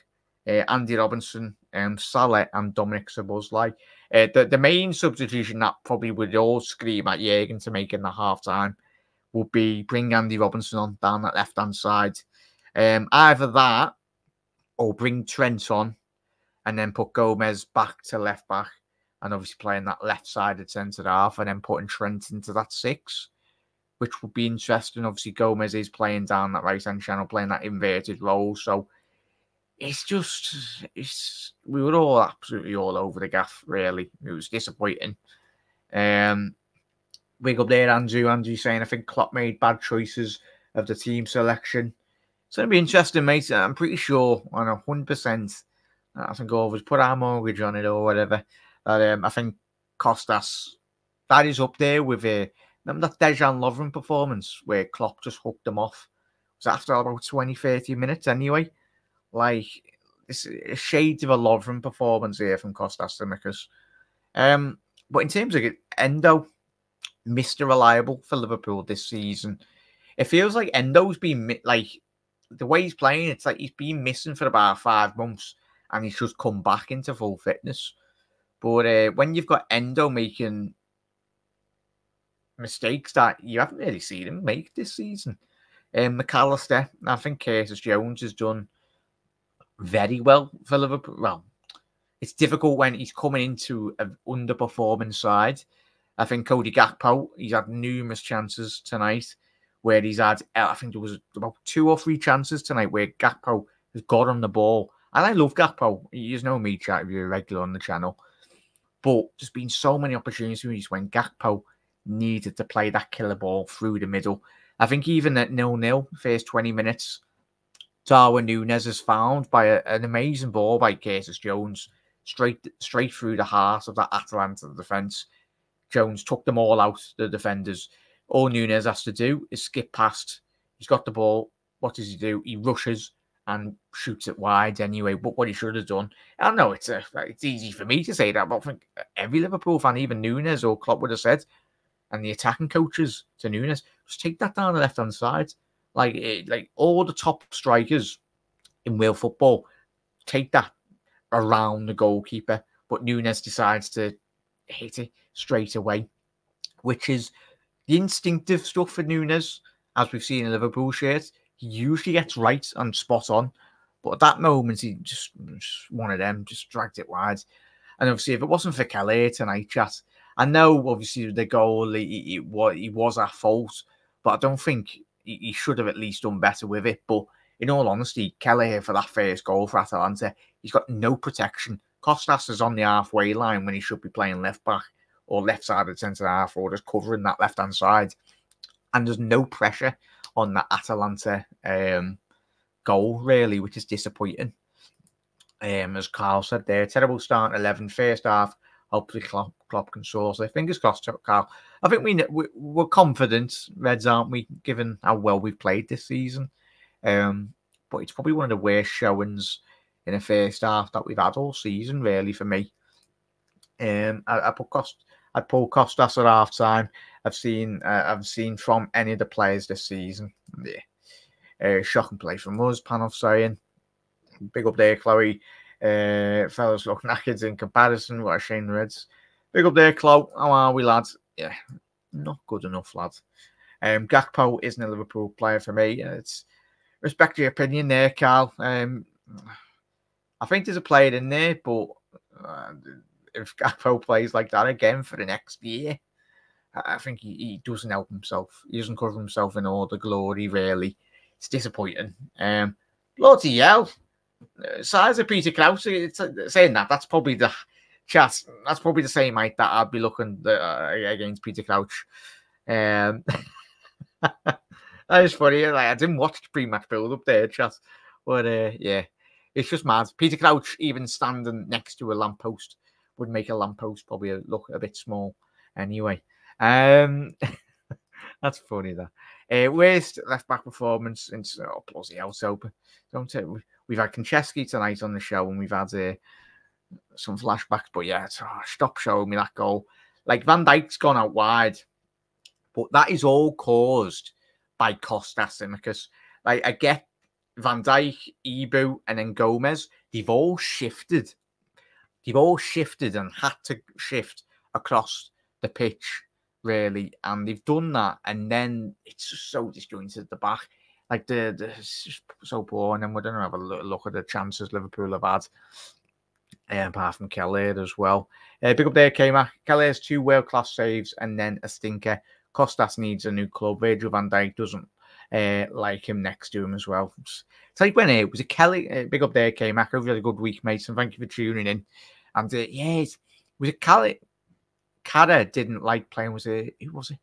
uh, Andy Robinson, um, Salah, and Dominic Szoboszlai. Uh, the, the main substitution that probably would all scream at Jurgen to make in the half time would be bring Andy Robinson on down that left hand side. Um, either that or bring Trent on and then put Gomez back to left back and obviously playing that left sided centre half and then putting Trent into that six, which would be interesting. Obviously, Gomez is playing down that right hand channel, playing that inverted role. So it's just, it's we were all absolutely all over the gaff, really. It was disappointing. Um, wig up there, Andrew. Andrew saying, I think Klopp made bad choices of the team selection. It's going to be interesting, mate. I'm pretty sure on a 100% I think always put our mortgage on it or whatever. That um, I think Kostas that is up there with a uh, remember that Dejan Lovren performance where Klopp just hooked them off. It was after about 20, 30 minutes anyway. Like it's a shade of a Lovren performance here from Kostas Tsimikas. Um, but in terms of it, Endo, Mr. Reliable for Liverpool this season. It feels like Endo's been like the way he's playing, it's like he's been missing for about five months and he's just come back into full fitness. But uh, when you've got Endo making mistakes that you haven't really seen him make this season, um, Mac Allister, I think Curtis Jones has done very well for Liverpool. Well, it's difficult when he's coming into an underperforming side. I think Cody Gakpo, he's had numerous chances tonight where he's had, uh, I think there was about two or three chances tonight where Gakpo has got on the ball and I love Gakpo. You know me, chat if you're regular on the channel. But there's been so many opportunities when Gakpo needed to play that killer ball through the middle. I think even at nil-nil, first 20 minutes, Darwin Nunez is found by a, an amazing ball by Curtis Jones, straight straight through the heart of that Atalanta defence. Jones took them all out, the defenders. All Nunez has to do is skip past. He's got the ball. What does he do? He rushes and shoots it wide anyway. But what he should have done, I know it's a, it's easy for me to say that, but I think every Liverpool fan, even Nunez or Klopp, would have said, and the attacking coaches to Nunez, just take that down the left hand side. Like eh, like all the top strikers in real football, take that around the goalkeeper. But Nunez decides to hit it straight away, which is the instinctive stuff for Nunez, as we've seen in Liverpool shirts he usually gets right and spot on. But at that moment, he just, just one of them, just dragged it wide. And obviously, if it wasn't for Kelly tonight, chat, I know obviously the goal he, he, he was our fault, but I don't think he, he, should have at least done better with it. But in all honesty, Kelly for that first goal for Atalanta, he's got no protection. Kostas is on the halfway line when he should be playing left back or left side of centre half or just covering that left hand side. And there's no pressure on that Atalanta um, goal, really, which is disappointing. Um, as Carl said there, terrible start 11, first half. Hopefully, Klopp, Klopp can source. So fingers crossed, Carl. I think we, we we're confident, Reds, aren't we? Given how well we've played this season, um, but it's probably one of the worst showings in the first half that we've had all season, really, for me. Um, I, I put Cost, Pull Kostas at half time. I've seen uh, I've seen from any of the players this season. Yeah. Uh, shocking play from us, Panov saying. Big up there, Chloe. Uh, fellas look knackered in comparison. What a shame, Reds. Big up there, Chloe. How are we, lads? Yeah, not good enough, lads. Um, Gakpo isn't a Liverpool player for me. It's respect your opinion there, Carl. Um, I think there's a player in there, but uh, if Gakpo plays like that again for the next year, I think he, he doesn't help himself. He doesn't cover himself in all the glory, really. It's disappointing. Um, bloody hell. Uh, size of Peter Crouch, it's, uh, saying that, that's probably the chat. That's probably the same height that I'd be looking the, uh, against Peter Crouch. Um, that is funny. Like, I didn't watch the pre-match build up there, chat. But uh, yeah, it's just mad. Peter Crouch even standing next to a lamppost would make a lamppost probably look a bit small anyway. Um, that's funny that. Uh, worst left back performance and oh, bloody hell, Soper. Don't say we've had Konchesky tonight on the show, and we've had uh, some flashbacks. But yeah, oh, stop showing me that goal. Like Van Dijk's gone out wide, but that is all caused by Kostas because like I get Van Dijk, Ibou, and then Gomez, they've all shifted. They've all shifted and had to shift across the pitch, really. And they've done that. And then it's just so disjointed at the back. Like the, the so poor. And then we're going to have a look at the chances Liverpool have had. Uh, apart from Kelly as well. Uh, big up there. Kelly has two world class saves and then a stinker. Kostas needs a new club. Virgil van Dijk doesn't uh, like him next to him as well. It's, like when it was a Kelly, uh, big up there, K Mac. Had a good week, mate, and thank you for tuning in. And yeah, it was a Kelly. Carra didn't like playing. Was it? Who was it?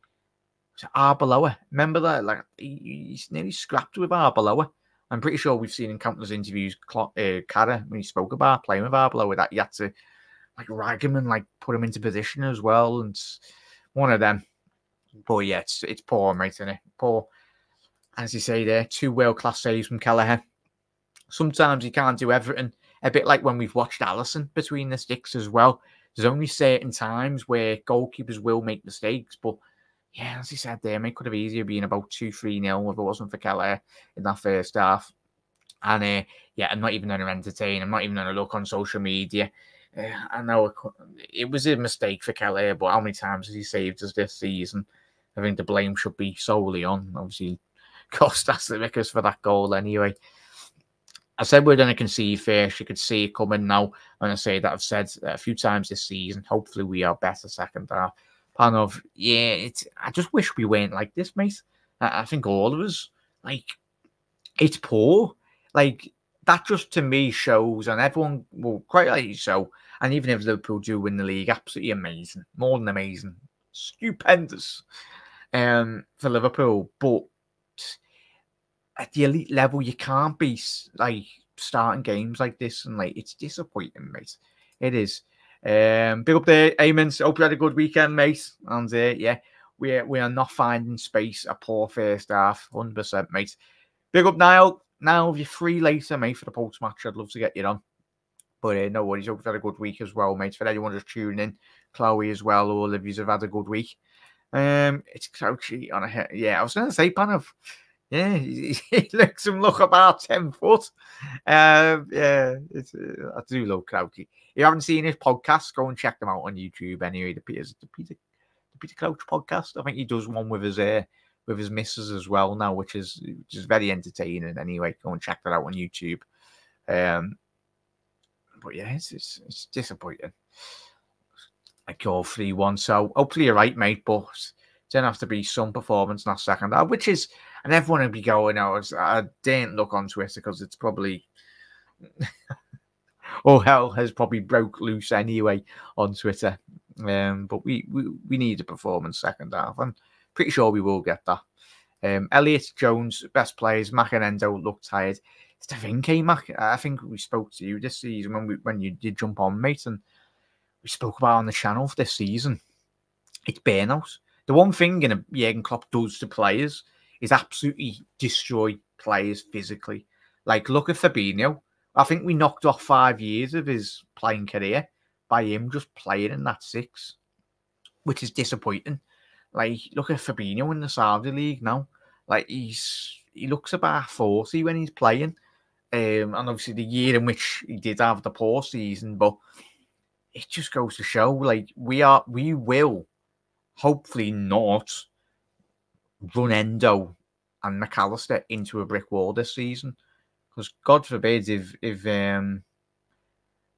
Was it Arbeloa? Remember that? Like he, he's nearly scrapped with Arbeloa. I'm pretty sure we've seen in countless interviews, uh, when he spoke about playing with Arbeloa, that he had to like rag him and like put him into position as well. And one of them. But yeah, it's it's poor, mate, isn't it? Poor as you say there, two world class saves from Kelleher. Sometimes he can't do everything. A bit like when we've watched Alisson between the sticks as well. There's only certain times where goalkeepers will make mistakes, but yeah, as he said there, it could have easier been about 2 3 0 if it wasn't for Kelleher in that first half. And uh, yeah, I'm not even going to entertain. I'm not even going to look on social media. Uh, I know it, it, was a mistake for Kelleher, but how many times has he saved us this season? I think the blame should be solely on, obviously, Kostas Tsimikas for that goal anyway. I said we're going to concede first. You could see it coming now. And I say that I've said a few times this season. Hopefully, we are better second half. Of, yeah, it's, I just wish we weren't like this, mate. I, I think all of us, like, it's poor. Like, that just to me shows, and everyone will quite like so. And even if Liverpool do win the league, absolutely amazing, more than amazing, stupendous um, for Liverpool. But at the elite level, you can't be like starting games like this, and like it's disappointing, mate. It is. Um, big up there, Amons. Hope you had a good weekend, mate. And uh, yeah, we we are not finding space. A poor first half, hundred percent, mate. Big up, Niall. Now, if you're free later, mate, for the post match, I'd love to get you on. But uh, no worries. Hope you've had a good week as well, mate. For anyone just tuning in, Chloe as well, all of you have had a good week. Um, it's Crouchy on a head. Yeah, I was going to say, kind of yeah, he, he looks him look about 10 foot. Um, yeah, it's, uh, I do love Crouchy. If you haven't seen his podcast, go and check them out on YouTube anyway. The Peter, the Peter, the Peter Crouch podcast. I think he does one with his uh, with his missus as well now, which is which is very entertaining. Anyway, go and check that out on YouTube. Um, but yeah, it's it's, it's disappointing. Like your three one. So hopefully you're right, mate. But then have to be some performance that second half, which is and everyone would be going, oh, I didn't look on Twitter because it's probably, oh, hell has probably broke loose anyway on Twitter. Um, but we, we, we need a performance second half. I'm pretty sure we will get that. Um, Elliott Jones, best players. Mac and Endo look tired. It's the thing, Mac. I think we spoke to you this season when we when you did jump on, mate, and we spoke about on the channel for this season. It's burnout. The one thing in a Jurgen Klopp does to players is absolutely destroyed players physically. Like, look at Fabinho. I think we knocked off five years of his playing career by him just playing in that six, which is disappointing. Like, look at Fabinho in the Saudi League now. Like, he's he looks about 40 when he's playing. Um, and obviously, the year in which he did have the poor season, but it just goes to show like, we are, we will hopefully not run Endo and Mac Allister into a brick wall this season. Because God forbid if if um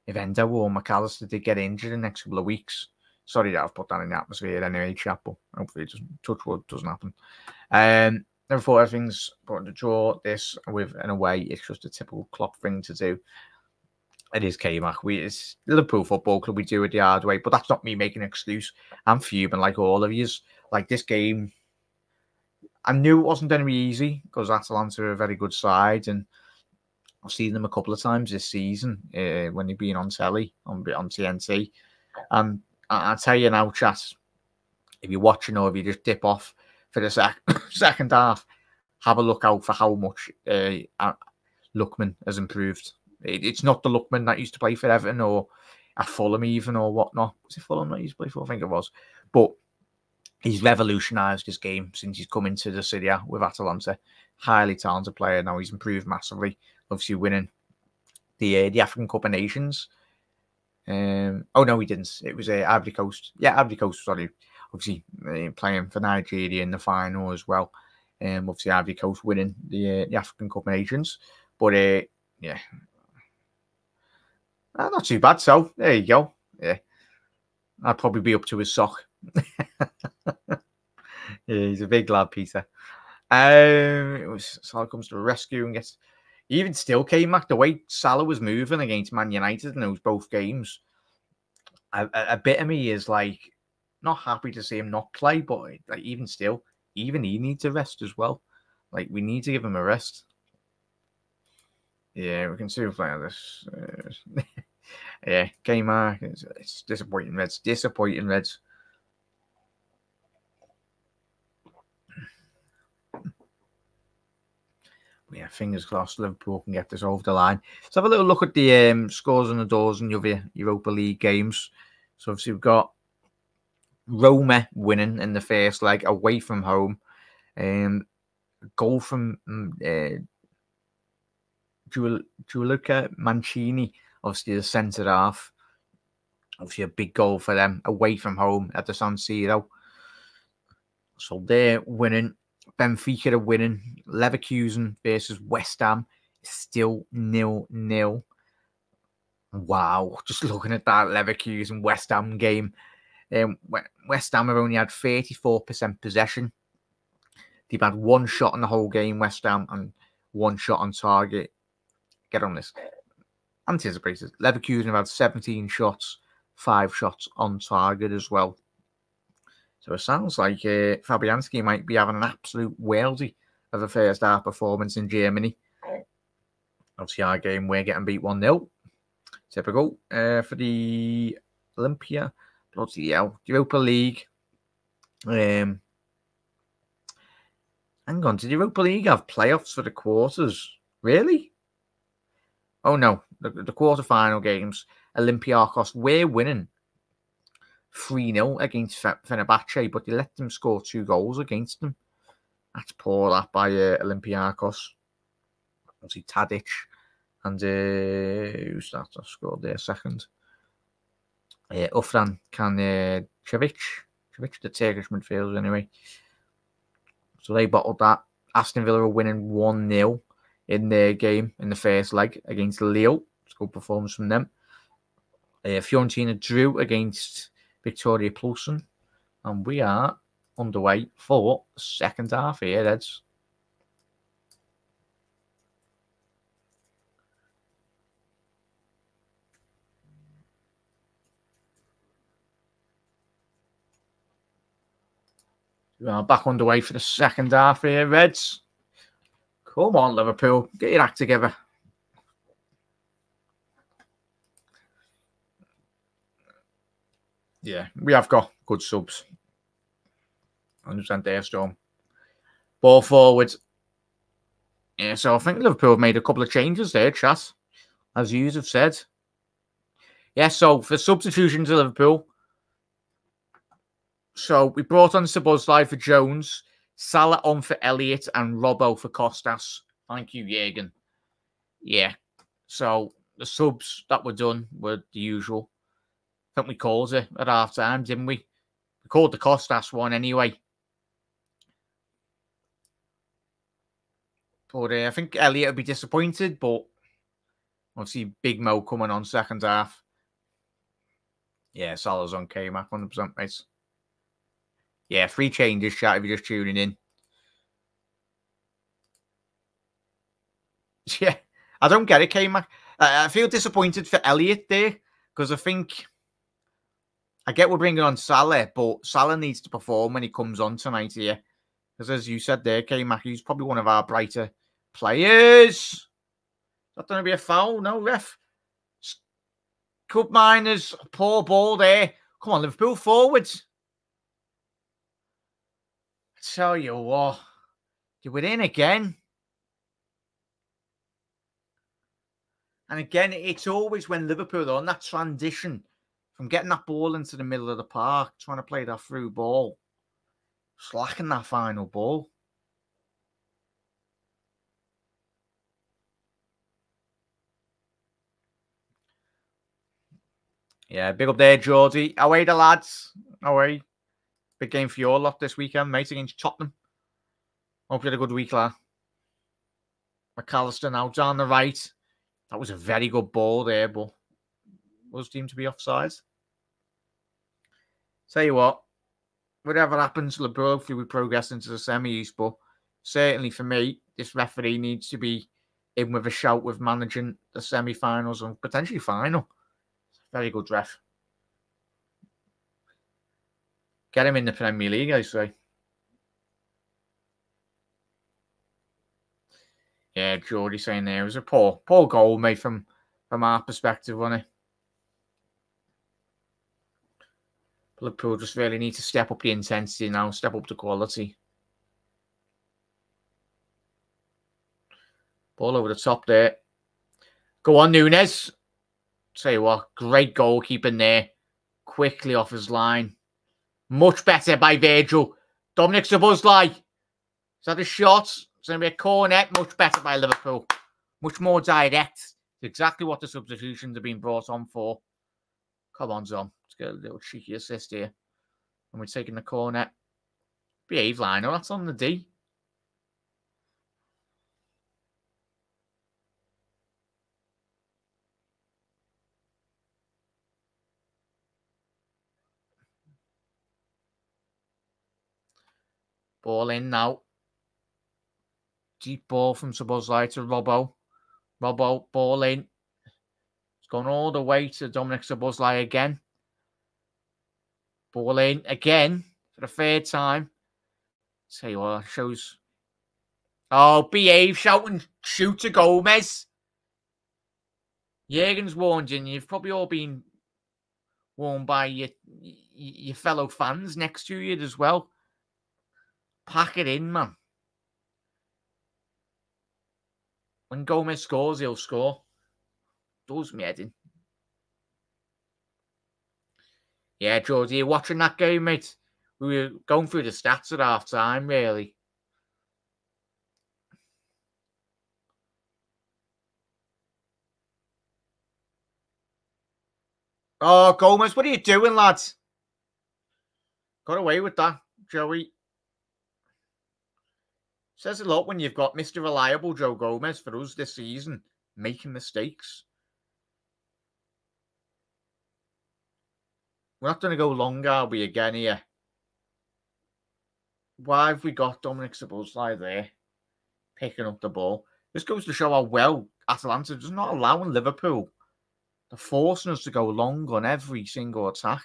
if Endo or Mac Allister did get injured in the next couple of weeks. Sorry that I've put that in the atmosphere anyway, Chapel. Hopefully it doesn't touch wood doesn't happen. Um therefore everything's important to draw this with in a way it's just a typical Klopp thing to do. It is K-Mac. We it's Liverpool Football Club. We do it the hard way, but that's not me making an excuse. I'm fuming like all of yous. Like this game I knew it wasn't going to be easy because Atalanta are a very good side, and I've seen them a couple of times this season uh, when they've been on telly on on TNT. And I, I tell you now, chat, if you're watching or if you just dip off for the sec- second half, have a look out for how much uh, Lookman has improved. It, it's not the Lookman that used to play for Everton or at Fulham even or whatnot. Was it Fulham that used to play for? I think it was. But he's revolutionised his game since he's come into the A with Atalanta. Highly talented player. Now he's improved massively. Obviously winning the uh, the African Cup of Nations. Um, oh no, he didn't. It was uh, Ivory Coast. Yeah, Ivory Coast. Sorry, obviously uh, playing for Nigeria in the final as well. Um, obviously Ivory Coast winning the uh, the African Cup of Nations. But uh, yeah, uh, not too bad. So there you go. Yeah, I'd probably be up to his sock. yeah, he's a big lad, Peter. Um, it was Salah comes to the rescue and gets even still came back the way Salah was moving against Man United in those both games. A, a, a, bit of me is like not happy to see him not play, but like even still, even he needs a rest as well. Like we need to give him a rest. Yeah, we can see him playing this. Uh, yeah, Kmart. It's, it's disappointing, Reds. Disappointing, Reds. Yeah, fingers crossed Liverpool can get this over the line. Let's have a little look at the um, scores and the doors in the Europa League games. So obviously we've got Roma winning in the first leg away from home. Um, goal from mm, uh, Gianluca Mancini, obviously the centre half. Obviously a big goal for them away from home at the San Siro. So they're winning. Benfica are winning. Leverkusen versus West Ham is still nil nil. Wow, just looking at that Leverkusen West Ham game. Um, West Ham have only had 34% possession. They've had one shot in the whole game, West Ham, and one shot on target. Get on this. Anticipated. Leverkusen have had 17 shots, five shots on target as well. So it sounds like uh, Fabianski might be having an absolute worldy of a first half performance in Germany. Obviously, our game, we're getting beat 1 0. Typical uh, for the Olympia. Bloody hell. Europa League. Um, hang on, did Europa League have playoffs for the quarters? Really? Oh no, the, the quarter-final games, Olympiacos, we're winning 3 0 against Fenerbahce, but they let them score two goals against them. That's poor, that by uh, Olympiacos. Obviously, Tadic and uh, who's that? I scored there second. Uh, Ufran can uh, Cevic, the Turkish midfielder, anyway. So they bottled that. Aston Villa are winning 1 0 in their game in the first leg against Leo. It's good performance from them. Uh, Fiorentina drew against Viktoria Plzen. And we are underway for second half here, Eds. We are back underway for the second half here, Reds. Come on, Liverpool. Get your act together. Yeah, we have got good subs. 100% there, Storm. Ball forward. Yeah, so I think Liverpool have made a couple of changes there, chat. As you have said. Yeah, so for substitution to Liverpool. So we brought on Szoboszlai for Jones, Salah on for Elliott, and Robbo for Kostas. Thank you, Jürgen. Yeah. So the subs that were done were the usual think we called it at half time, didn't we? We called the Kostas one anyway. But uh, I think Elliott would be disappointed, but obviously Big Mo coming on second half. Yeah, Salah's on K-Mac, 100% mate. Yeah, free changes, chat, if you're just tuning in. Yeah, I don't get it, K-Mac. I feel disappointed for Elliott there because I think I get we're bringing on Salah, but Salah needs to perform when he comes on tonight here. Because as you said there, K Mac, he's probably one of our brighter players. That going to be a foul? No, ref. Koopmeiners, poor ball there. Come on, Liverpool forwards. I tell you what, you were in again. And again, it's always when Liverpool are on that transition from getting that ball into the middle of the park, trying to play that through ball, slacking that final ball. Yeah, big up there, Geordie. Away the lads. Away. Big game for your lot this weekend, mate, against Tottenham. Hope you had a good week, lad. Mac Allister now down the right. That was a very good ball there, but was deemed to be offside. Tell you what, whatever happens, LeBron, hopefully we progress into the semis, but certainly for me, this referee needs to be in with a shout with managing the semi-finals and potentially final. Very good ref. Get him in the Premier League, I say. Yeah, Geordie saying there was a poor, poor goal made from from our perspective, wasn't it? Liverpool just really need to step up the intensity now, step up the quality. Ball over the top there. Go on, Nunez. Tell you what, great goalkeeping there. Quickly off his line. Much better by Virgil. Dominic Szoboszlai. Is that a shot? It's going to be a corner. Much better by Liverpool. Much more direct. It's exactly what the substitutions have been brought on for. Come on, Zom. Get a little cheeky assist here. And we're taking the corner. Behave, Lionel. Oh, that's on the D. Ball in now. Deep ball from Szoboszlai to Robbo. Robbo, ball in. It's gone all the way to Dominic Szoboszlai again. Ball in again for the third time. Say what shows. Oh, behave, shouting, and shoot to Gomez. Jurgen's warned you, and you've probably all been warned by your your fellow fans next to you as well. Pack it in, man. When Gomez scores, he'll score. Does me head in. Yeah, George, you watching that game, mate? We were going through the stats at half time, really. Oh, Gomez, what are you doing, lads? Got away with that, Joey. Says a lot when you've got Mr. Reliable Joe Gomez for us this season, making mistakes. We're not going to go long, are we, again here? Why have we got Dominic Szoboszlai there, picking up the ball? This goes to show how well Atalanta does not allowing Liverpool. They're forcing us to go long on every single attack.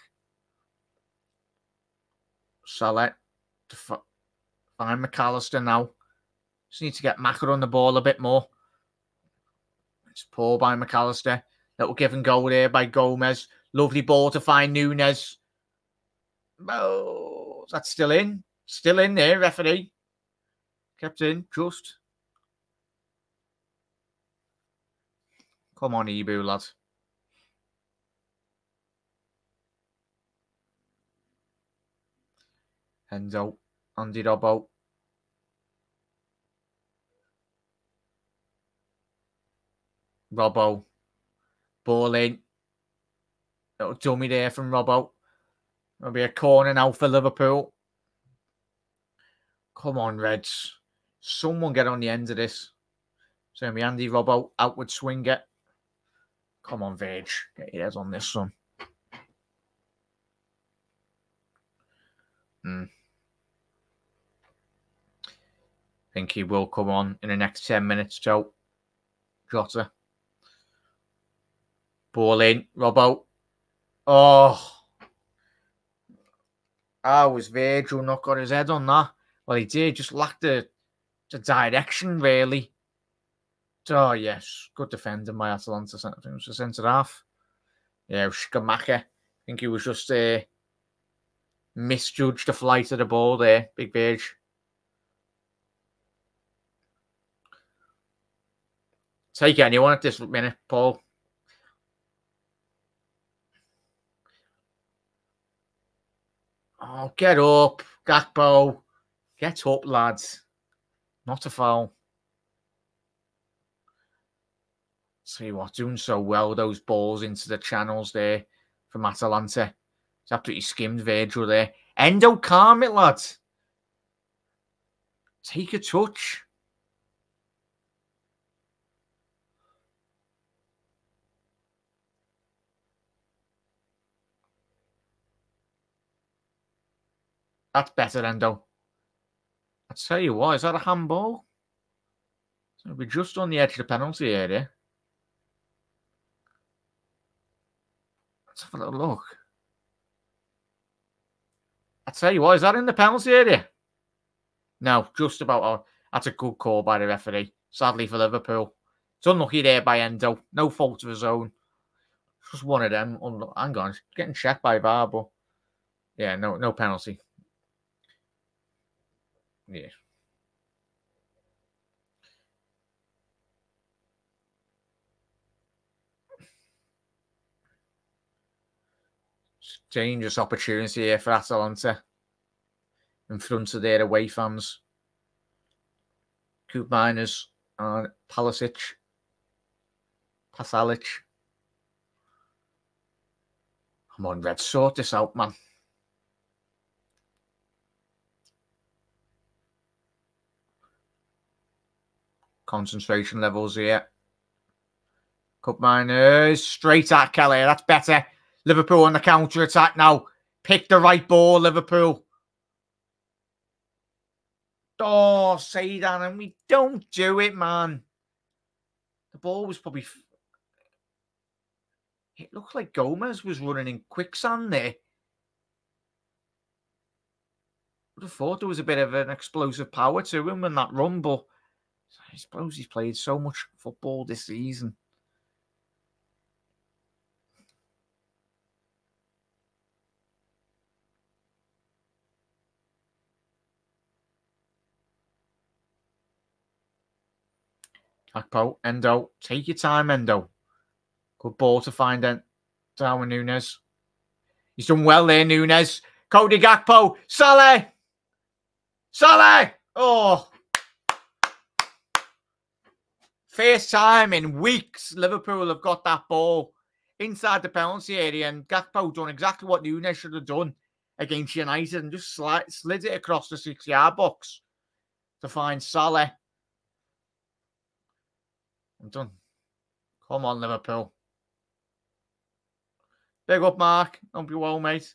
Salah to find Mac Allister now. Just need to get Macker on the ball a bit more. It's poor by Mac Allister. Little give and go there by Gomez. Lovely ball to find Nunez. Oh, that's still in. Still in there, referee. Kept in, just. Come on, Ibou, lad. Hendo, Andy Robbo. Robbo. Ball in. Little dummy there from Robbo. There'll be a corner now for Liverpool. Come on, Reds. Someone get on the end of this. So be Andy Robbo outward swing it. Come on, Vage. Get your head on this one. Hmm. think he will come on in the next 10 minutes, Joe. Jota. Ball in, Robbo. Oh. I was Virgil not got his head on that. Well, he did, just lacked the, the direction, really. Oh, yes. Good defender by Atalanta. It was centre half. Yeah, Scamacca. I think he was just uh, misjudged the flight of the ball there. Big Virg. Take anyone at this minute, Paul. Oh, get up, Gakpo. Get up, lads. Not a foul. See what, doing so well, those balls into the channels there from Atalanta. It's absolutely skimmed Virgil there. Endo, calm it, lads. Take a touch. That's better, Endo. I tell you what, is that a handball? So we're just on the edge of the penalty area. Let's have a little look. I tell you what, is that in the penalty area? No, just about. Oh, that's a good call by the referee. Sadly for Liverpool. It's unlucky there by Endo. No fault of his own. Just one of them. Hang on, getting checked by VAR, but yeah, no, no penalty. Yeah. Dangerous opportunity here for Atalanta in front of their away fans. Koopmeiners and Palisic. Pasalic. Come on, Red, sort this out, man. Concentration levels here. Koopmeiners straight at Kelly. That's better. Liverpool on the counter attack now. Pick the right ball, Liverpool. Oh, say that, and we don't do it, man. The ball was probably. It looked like Gomez was running in quicksand there. Would have thought there was a bit of an explosive power to him in that run, but I suppose he's played so much football this season. Gakpo, Endo, take your time, Endo. Good ball to find out Darwin Nunez. He's done well there, Nunez. Cody Gakpo, Salah! Salah! Oh, First time in weeks, Liverpool have got that ball inside the penalty area, and Gakpo done exactly what Nunez should have done against United and just slid, slid it across the six yard box to find Salah. I'm done. Come on, Liverpool. Big up, Mark. Don't be well, mate.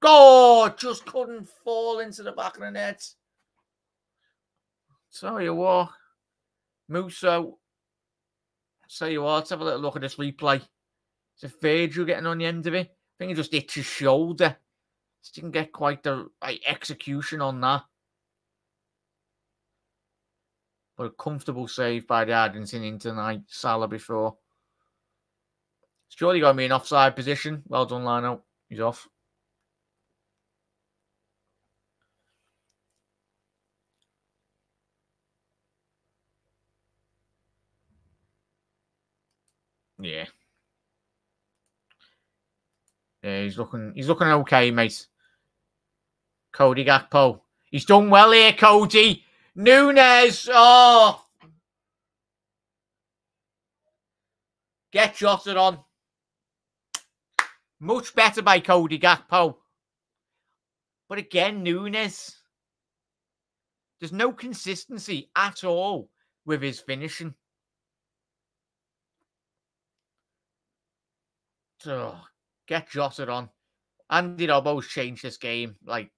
God, just couldn't fall into the back of the net. Tell you what. Musso, say you what, let's have a little look at this replay. Is it Virgil getting on the end of it? I think he just hit his shoulder. Just didn't get quite the right execution on that. But a comfortable save by the Argentinian tonight. Salah before. Surely got me in offside position. Well done, Lino. He's off. Yeah. Yeah, he's looking he's looking okay, mate. Cody Gakpo. He's done well here, Cody. Nunez. Oh. Get jotted on. Much better by Cody Gakpo. But again, Nunez. There's no consistency at all with his finishing. Oh, get jotted on. Andy Robbo's changed this game. Like, I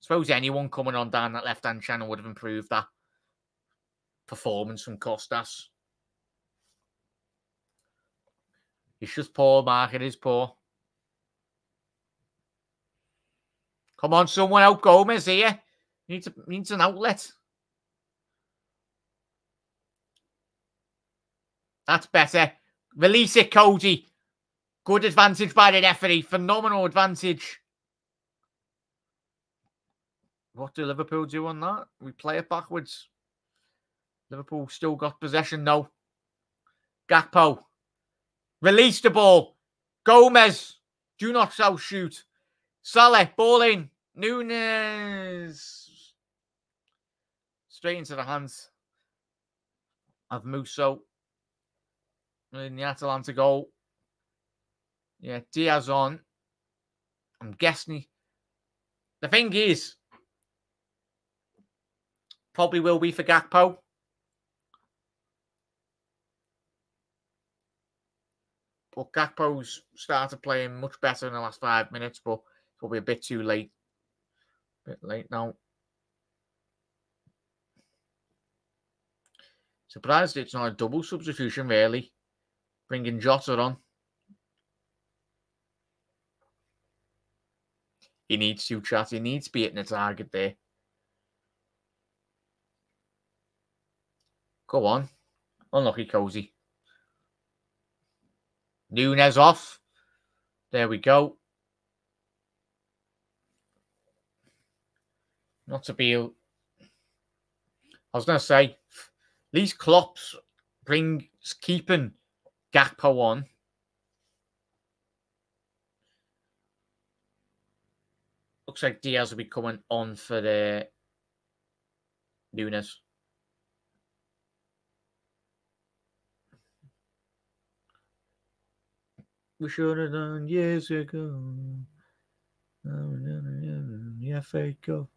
suppose anyone coming on down that left hand channel would have improved that performance from Kostas. It's just poor, Mark. It is poor. Come on, someone out Gomez here. Needs, needs an outlet. That's better. Release it, Cody. Good advantage by the referee. Phenomenal advantage. What do Liverpool do on that? We play it backwards. Liverpool still got possession now. Gakpo. Release the ball. Gomez. Do not shout shoot. Salah. Ball in. Nunez. Straight into the hands of Musso. In the Atalanta goal. Yeah, Diaz on. I'm guessing. The thing is, probably will be for Gakpo. But Gakpo's started playing much better in the last five minutes, but probably a bit too late. A bit late now. Surprised it's not a double substitution, really. Bringing Jota on. He needs to chat. He needs to be hitting the target there. Go on. Oh, Unlucky Cozy. Nunez off. There we go. Not to be. I was going to say, these Klopp's bring keeping Gakpo on. Looks like Diaz will be coming on for the Nunez. We should have done years ago. Yeah, fake go.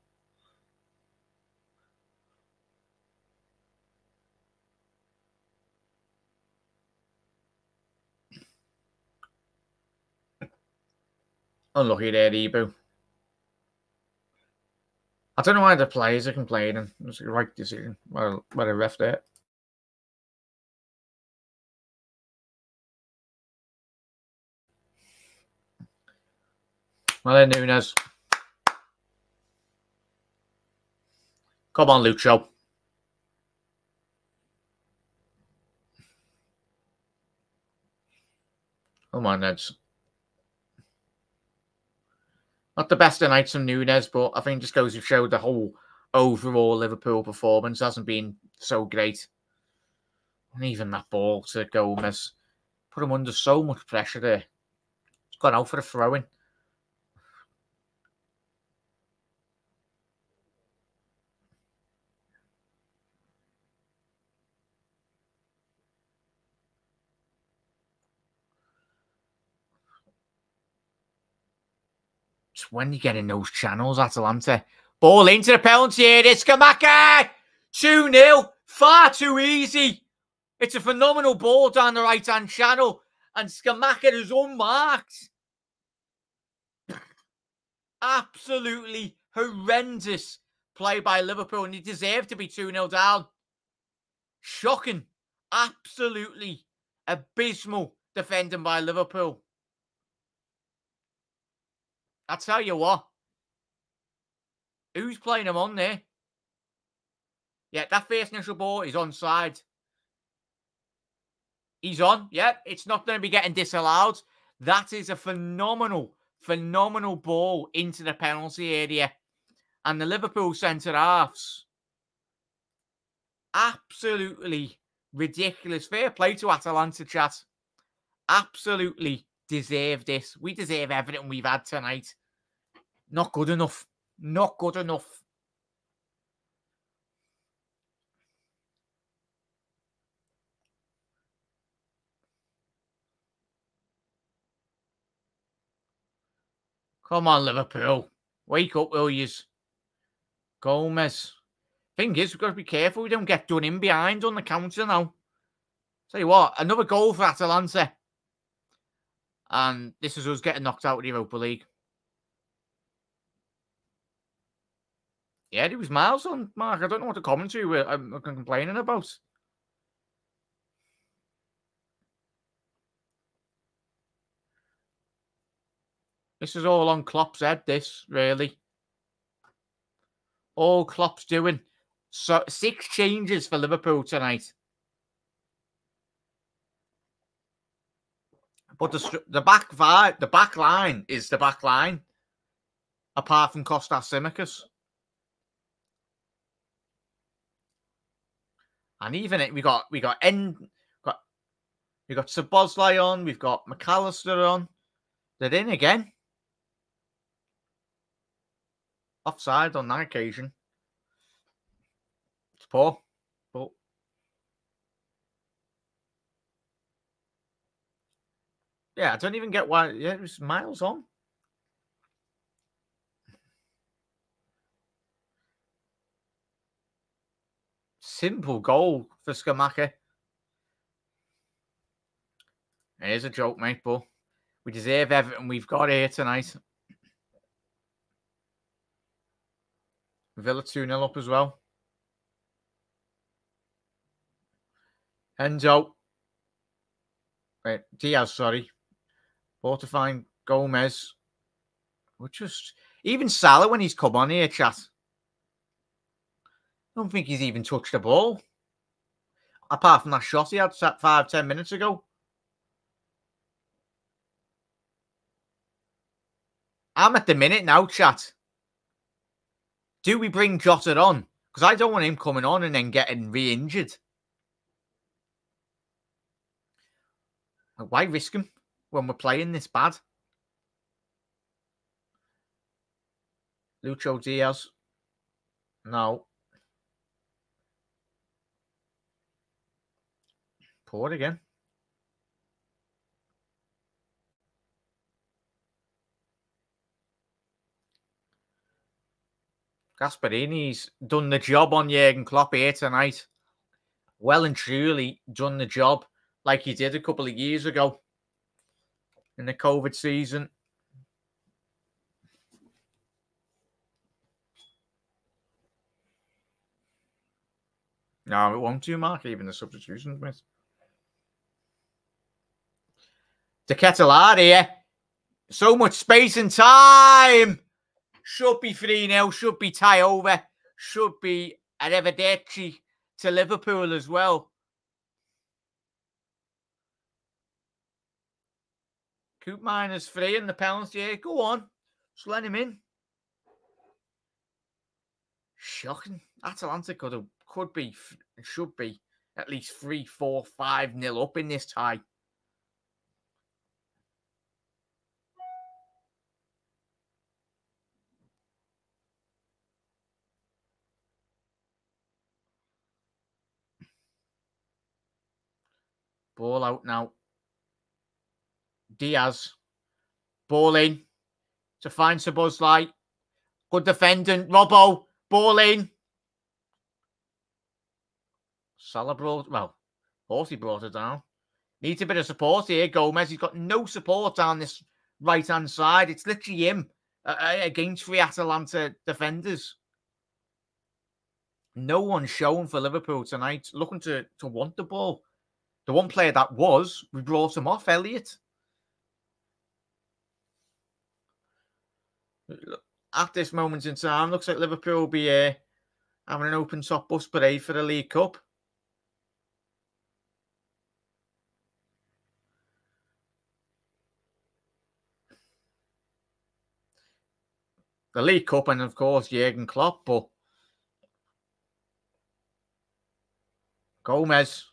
Unlucky there, Ibou. I don't know why the players are complaining. It's the right decision. Well, the ref there. Well then, Nunez. Come on, Lucho. Come on, Neds. Not the best of nights from Nunez, but I think just goes to show the whole overall Liverpool performance hasn't been so great. And even that ball to Gomez put him under so much pressure there. He's gone out for a throw in. When you get in those channels, Atalanta. Ball into the penalty area. Scamacca! 2 0. Far too easy. It's a phenomenal ball down the right hand channel. And Scamacca is unmarked. Absolutely horrendous play by Liverpool. And he deserved to be 2 0 down. Shocking. Absolutely abysmal defending by Liverpool. I tell you what. Who's playing him on there? Yeah, that first initial ball is onside. He's on. Yeah, it's not going to be getting disallowed. That is a phenomenal, phenomenal ball into the penalty area. And the Liverpool centre halves. Absolutely ridiculous. Fair play to Atalanta chat. Absolutely deserve this. We deserve everything we've had tonight. Not good enough. Not good enough. Come on, Liverpool. Wake up, will yous? Gomez. Thing is, we've got to be careful we don't get done in behind on the counter now. Tell you what, another goal for Atalanta. And this is us getting knocked out of the Europa League. Yeah, it was miles on, Mark. I don't know what the commentary were I'm complaining about. This is all on Klopp's head, this, really. All Klopp's doing. So six changes for Liverpool tonight. But the the back five, the back line is the back line, apart from Kostas Tsimikas. And even it, we got we got end got we got Szoboszlai on, we've got Mac Allister on. They're in again. Offside on that occasion. It's poor, but yeah, I don't even get why. Yeah, it was miles on. Simple goal for Scamacca. It is a joke, mate, but we deserve everything we've got here tonight. Villa 2 0 up as well. Enzo. Wait, Diaz, sorry. Fortifying Gomez. We're just even Salah when he's come on here, chat. I don't think he's even touched the ball. Apart from that shot he had five, ten minutes ago. I'm at the minute now, chat. Do we bring Jota on? Because I don't want him coming on and then getting re injured. Why risk him when we're playing this bad? Lucho Diaz. No. Poor again. Gasperini's done the job on Jurgen Klopp here tonight. Well and truly done the job like he did a couple of years ago in the COVID season. No, it won't do, Mark, even the substitution with. De Ketelaere here. So much space and time. Should be 3 0, should be tie over, should be an arrivederci to Liverpool as well. Koopmeiners three in the penalty. Yeah, go on. Just let him in. Shocking. Atalanta could have, could be, should be at least three, four, five nil up in this tie. Ball out now. Diaz. Ball in to find Szoboszlai. Good defendant. Robbo. Ball in. Salah brought, well, Horsey brought it down. Needs a bit of support here, Gomez. He's got no support down this right hand side. It's literally him uh, uh, against three Atalanta defenders. No one shown for Liverpool tonight looking to, to want the ball. The one player that was, we brought him off, Elliott. At this moment in time, looks like Liverpool will be uh, having an open top bus parade for the League Cup. The League Cup and, of course, Jurgen Klopp, but Gomez.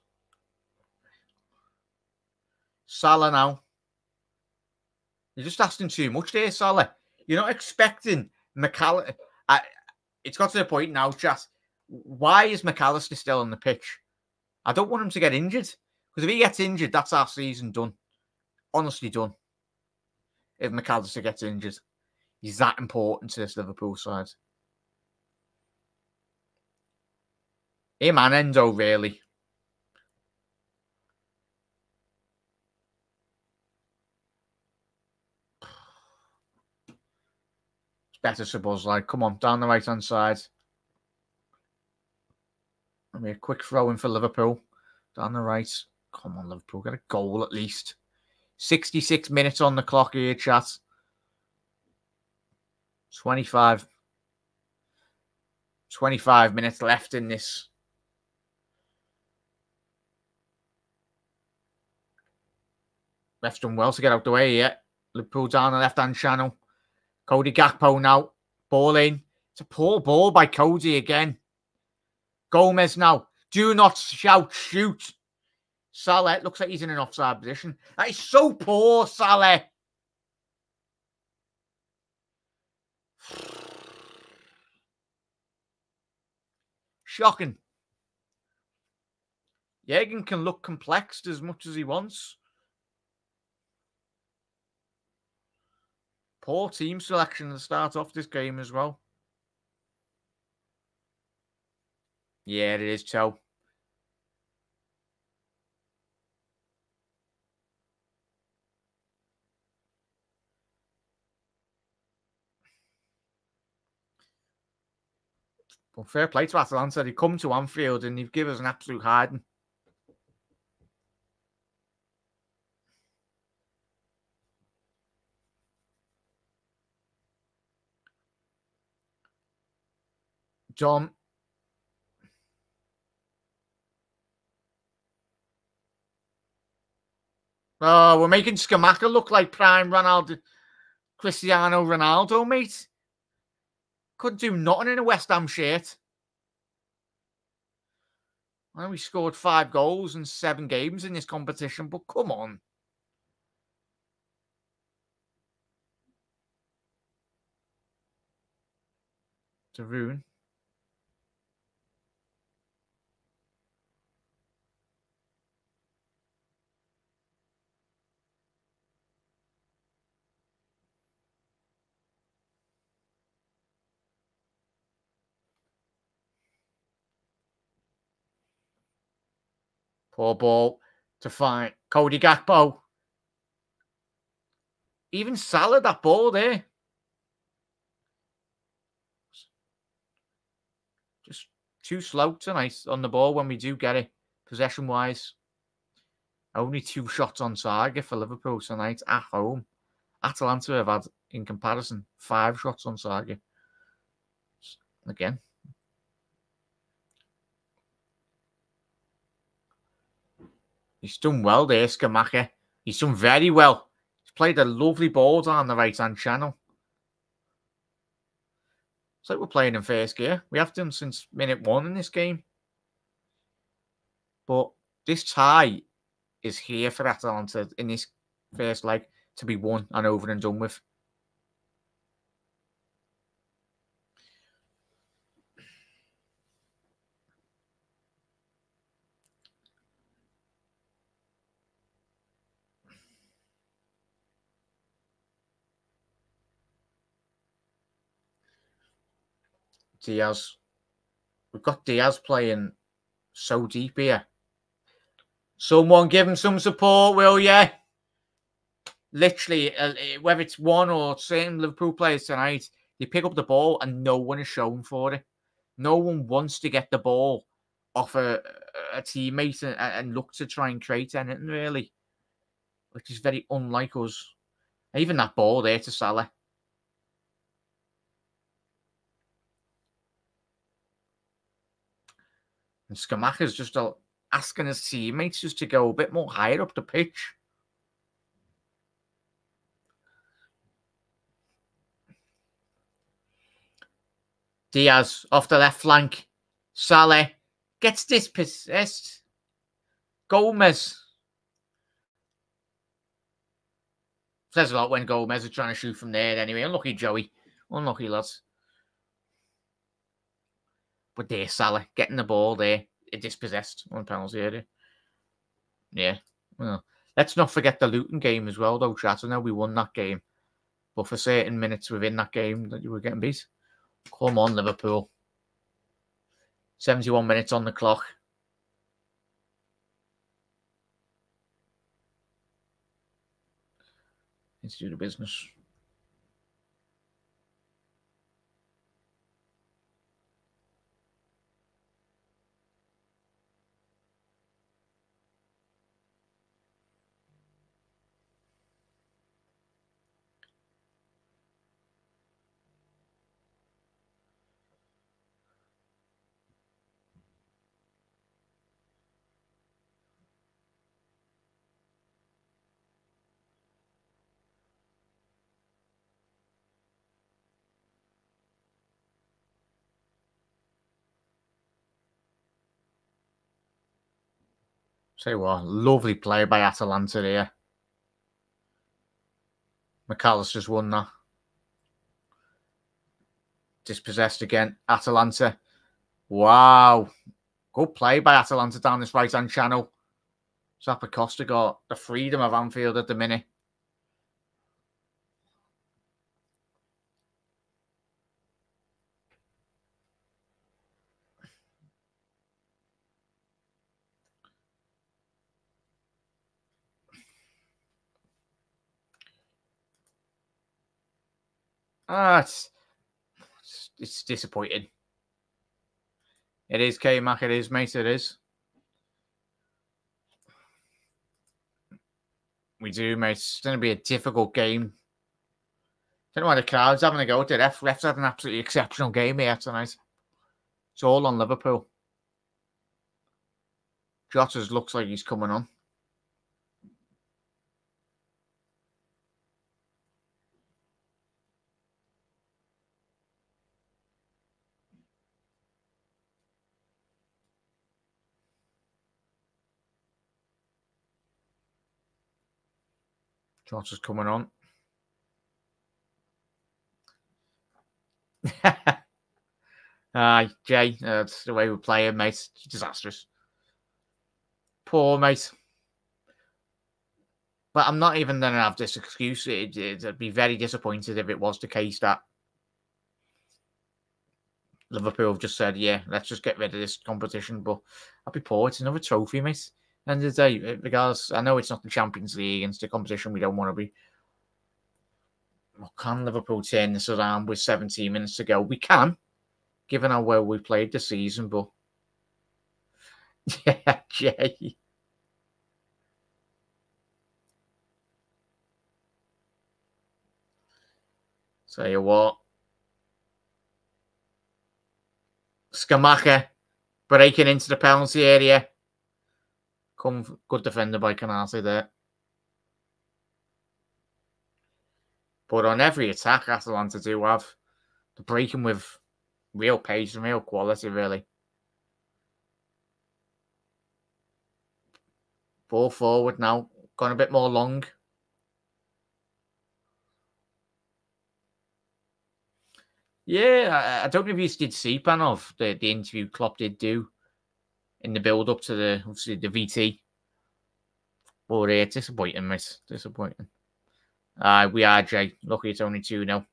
Salah now. You're just asking too much there, Salah. You're not expecting Mac Allister. It's got to the point now, chat. Why is Mac Allister still on the pitch? I don't want him to get injured. Because if he gets injured, that's our season done. Honestly done. If Mac Allister gets injured. He's that important to this Liverpool side. Hey man, Endo, really. Better suppose like come on down the right hand side. I mean a quick throw in for Liverpool down the right. Come on, Liverpool, get a goal at least. 66 minutes on the clock here, chat. 25. 25 minutes left in this. Left done well to get out the way yet. Liverpool down the left hand channel. Cody Gakpo now. Ball in. It's a poor ball by Cody again. Gomez now. Do not shout, shoot. Salah looks like he's in an offside position. That is so poor, Salah. Shocking. Jürgen can look complexed as much as he wants. Poor team selection to start off this game as well. Yeah, it is, Joe. But fair play to Atalanta. They come to Anfield and they've given us an absolute hiding. Oh, we're making Scamacca look like prime Ronaldo, Cristiano Ronaldo, mate. Couldn't do nothing in a West Ham shirt. We scored five goals in seven games in this competition, but come on. To Poor ball to find Cody Gakpo. Even Salah, that ball there. Just too slow tonight on the ball when we do get it, possession wise. Only two shots on target for Liverpool tonight at home. Atalanta have had, in comparison, five shots on target. Again, He's done well there, Scamacca. He's done very well. He's played a lovely ball down the right hand channel. It's like we're playing in first gear. We have done since minute one in this game. But this tie is here for Atalanta in this first leg to be won and over and done with. Diaz. We've got Diaz playing so deep here. Someone give him some support, will you? Literally, uh, whether it's one or same Liverpool players tonight, they pick up the ball and no one is shown for it. No one wants to get the ball off a, a teammate and, and look to try and create anything really, which is very unlike us. Even that ball there to Salah. And Scamacca's just asking his teammates just to go a bit more higher up the pitch. Diaz off the left flank. Salah gets dispossessed. Gomez. Says a lot when Gomez is trying to shoot from there anyway. Unlucky Joey. Unlucky lads. But there, Salah getting the ball there, it dispossessed on penalty area. Yeah. Well, let's not forget the Luton game as well, though, chat. I know we won that game, but for certain minutes within that game that you were getting beat. Come on, Liverpool. 71 minutes on the clock. Do the business. Say what, lovely play by Atalanta there. Mac Allister's won that. Dispossessed again. Atalanta. Wow. Good play by Atalanta down this right hand channel. Zappacosta got the freedom of Anfield at the minute. Ah, it's, it's disappointing. It is K Mac, it is, mate, it is. We do, mate. It's going to be a difficult game. Don't know why the crowd's having a go. The ref, ref's had an absolutely exceptional game here tonight. It's all on Liverpool. Jota's looks like he's coming on. Jota's coming on. Aye, Jay, that's the way we play it, mate. Disastrous. Poor, mate. But I'm not even going to have this excuse. It, it, I'd be very disappointed if it was the case that Liverpool have just said, yeah, let's just get rid of this competition. But I'd be poor. It's another trophy, mate. End of the day, because I know it's not the Champions League and it's the competition we don't want to be. Well, can Liverpool turn this around with 17 minutes to go? We can, given how well we played the season, but yeah, Jay. Tell you what. Scamacca breaking into the penalty area. Come, good defender by Konaté there. But on every attack, Atalanta do have the breaking with real pace and real quality, really. Ball forward now, gone a bit more long. Yeah, I, I don't know if you did see pan of the, the interview Klopp did do in the build up to the obviously the VT. But uh, disappointing, miss. Disappointing. Uh, we are, Jay. Lucky it's only 2 0.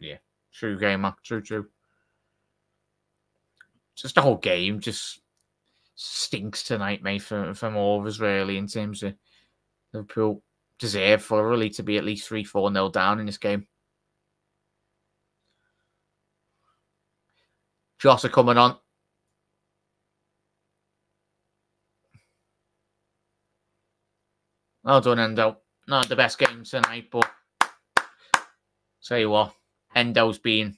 Yeah, true gamer. True, true. Just the whole game just stinks tonight, mate, for, from all of us, really, in terms of Liverpool deserve thoroughly to be at least 3 4 0 down in this game. Joss are coming on. Well done, Endo. Not the best game tonight, but say what, Endo's been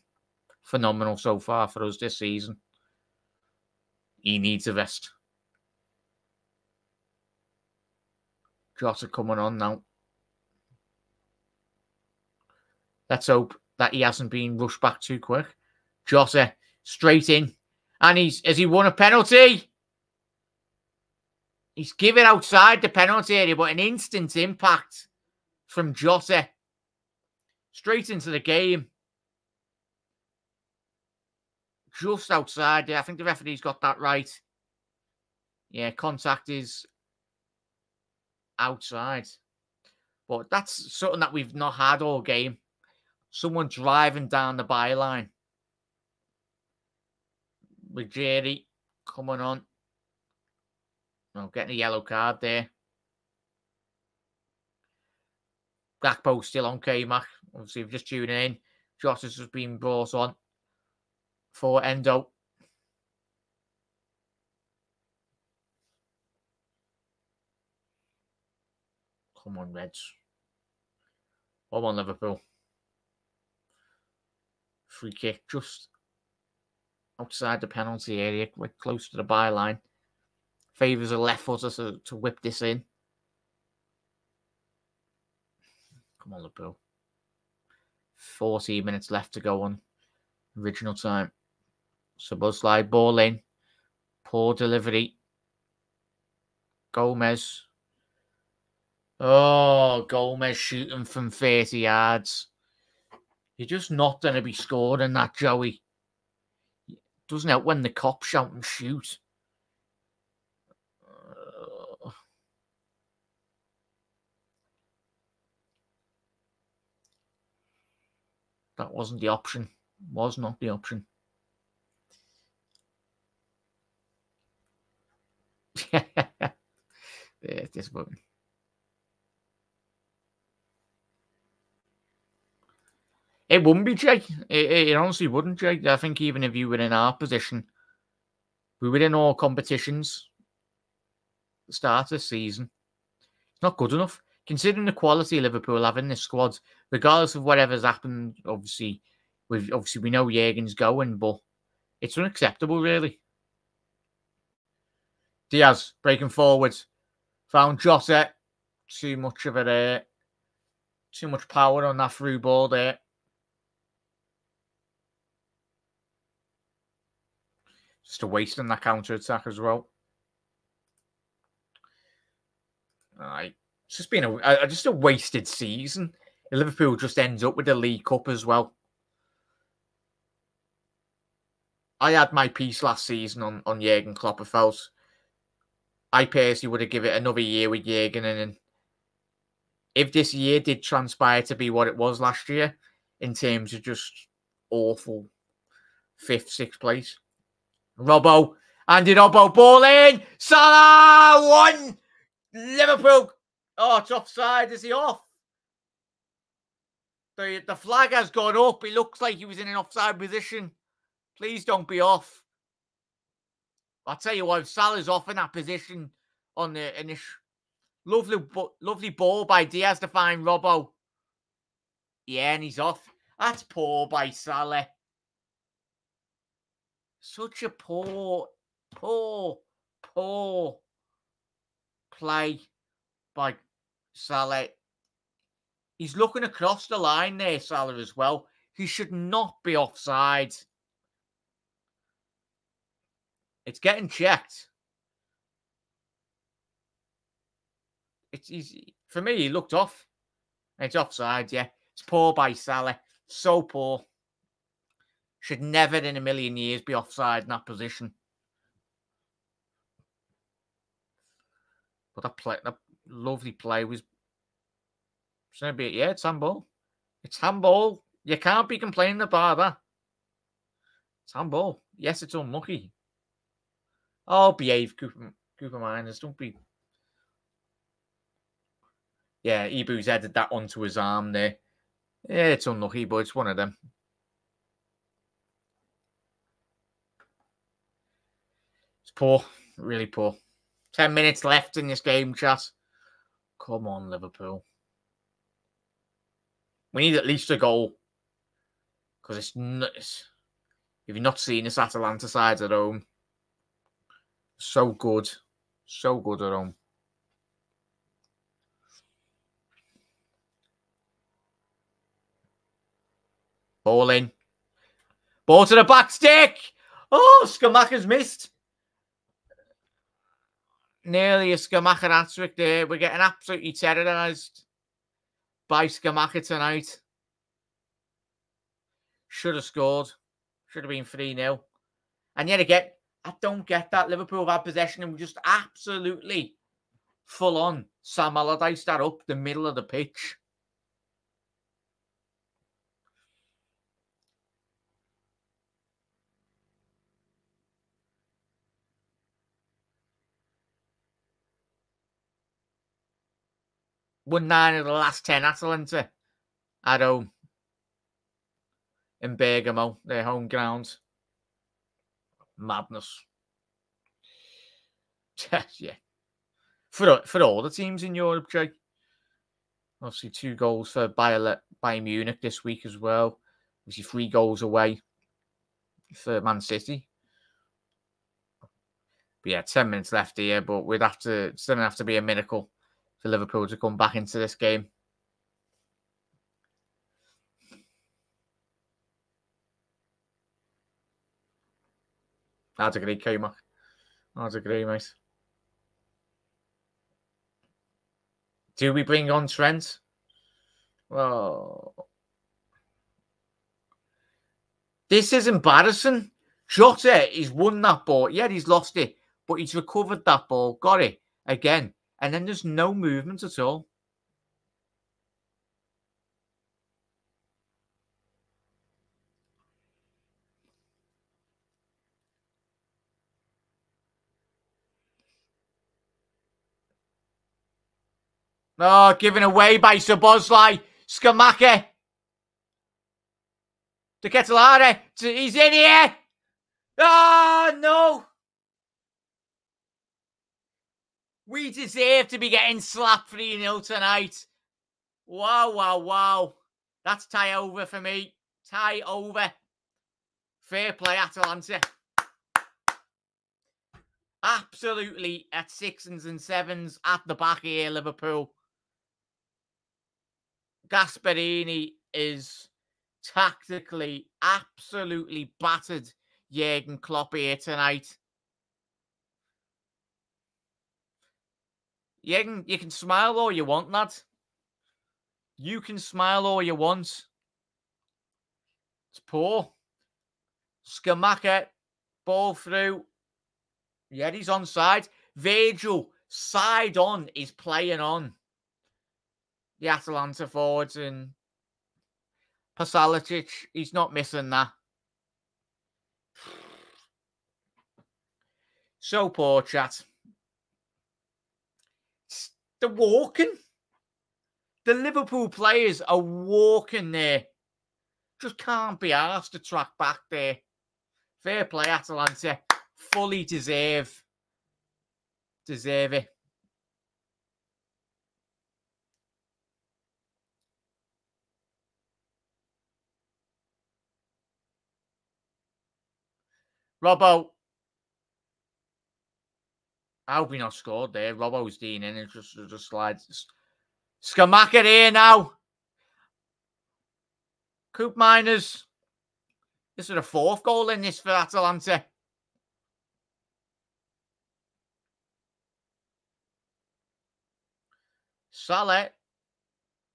phenomenal so far for us this season. He needs a rest. Jota coming on now. Let's hope that he hasn't been rushed back too quick. Jota straight in. And he's has he won a penalty? He's given outside the penalty area, but an instant impact from Jota straight into the game. Just outside. I think the referee's got that right. Yeah, contact is outside. But that's something that we've not had all game. Someone driving down the byline. With Jerry coming on. Well, getting a yellow card there. Gakpo still on K-Mac. Obviously, we're just tuning in. Jotas has been brought on for Endo. Come on, Reds. Come on, Liverpool. Free kick just outside the penalty area, quite close to the byline favours a left footer to, to whip this in. Come on, Liverpool. 14 minutes left to go on original time. So slide ball in. Poor delivery Gomez. Oh, Gomez shooting from 30 yards. You're just not going to be scoring that, Joey. Doesn't help when the cops shout and shoot. That wasn't the option. Was not the option. yeah, disappointing. It wouldn't be, Jake. It, it, honestly wouldn't, Jake. I think even if you were in our position, we were in all competitions start of season. It's not good enough. Considering the quality Liverpool have in this squad, regardless of whatever's happened, obviously, we obviously we know Jurgen's going, but it's unacceptable, really. Diaz breaking forward, found Jota. Too much of it there. Uh, too much power on that through ball there. Just a waste on that counter attack as well. Right. It's just been a, a, just a wasted season. Liverpool just ends up with the League Cup as well. I had my piece last season on, on Jurgen Klopp. I felt I personally would have given it another year with Jurgen. And if this year did transpire to be what it was last year in terms of just awful fifth, sixth place, Robbo. Andy Robbo ball in. Salah one. Liverpool. Oh, it's offside. Is he off? The, the flag has gone up. It looks like he was in an offside position. Please don't be off. I'll tell you what, Salah's off in that position on the initial. Lovely, lovely ball by Diaz to find Robbo. Yeah, and he's off. That's poor by Salah. Such a poor, poor, poor play by Salah. He's looking across the line there, Salah, as well. He should not be offside. It's getting checked. It's easy. For me, he looked off. It's offside, yeah. It's poor by Salah. So poor. Should never in a million years be offside in that position. But that play, that lovely play was. It's gonna be yeah, it's handball. It's handball. You can't be complaining about that. It's handball. Yes, it's unlucky. Oh, behave, Cooper, Koopmeiners. Don't be. Yeah, Ibou's headed that onto his arm there. Yeah, it's unlucky, but it's one of them. It's poor, really poor. 10 minutes left in this game, chat. Come on, Liverpool. We need at least a goal. Because it's, not, if you've not seen this Atalanta side at home, so good. So good at home. Ball in. Ball to the back stick. Oh, Scamacca's missed nearly a Scamacca hat trick there. We're getting absolutely terrorized by Scamacca tonight. Should have scored. Should have been 3 0. And yet again, I don't get that. Liverpool have had possession and we just absolutely full on Sam Allardyce that up the middle of the pitch. Won nine of the last ten Atalanta at home in Bergamo, their home ground. Madness. yeah. For, for all the teams in Europe, Jake. Obviously, two goals for Bayern, Bayern Munich this week as well. Obviously, three goals away for Man City. But yeah, 10 minutes left here, but we'd have to, still have to be a miracle for Liverpool to come back into this game. I'd agree, K-Mac. I'd agree, mate. Do we bring on Trent? Well, this is embarrassing. Jota, he's won that ball. Yeah, he's lost it, but he's recovered that ball, got it again, and then there's no movement at all. Oh, given away by Szoboszlai. Scamacca. De Ketelaere. He's in here. Oh, no. We deserve to be getting slapped 3 0 tonight. Wow, wow, wow. That's tie over for me. Tie over. Fair play, Atalanta. Absolutely at sixes and sevens at the back here, Liverpool. Gasperini is tactically absolutely battered Jurgen Klopp here tonight. Jurgen, you can smile all you want, lad. You can smile all you want. It's poor. Scamacca, ball through. Yeah, he's on side. Virgil, side on, is playing on the Atalanta forwards and Pasalic, he's not missing that. So poor, chat. The walking. The Liverpool players are walking there. Just can't be asked to track back there. Fair play, Atalanta. Fully deserve. Deserve it. Robbo. Not scored there. Robbo's Dean in and just, just slides. Scamacca here now. Koopmeiners. This is the fourth goal in this for Atalanta. Salah.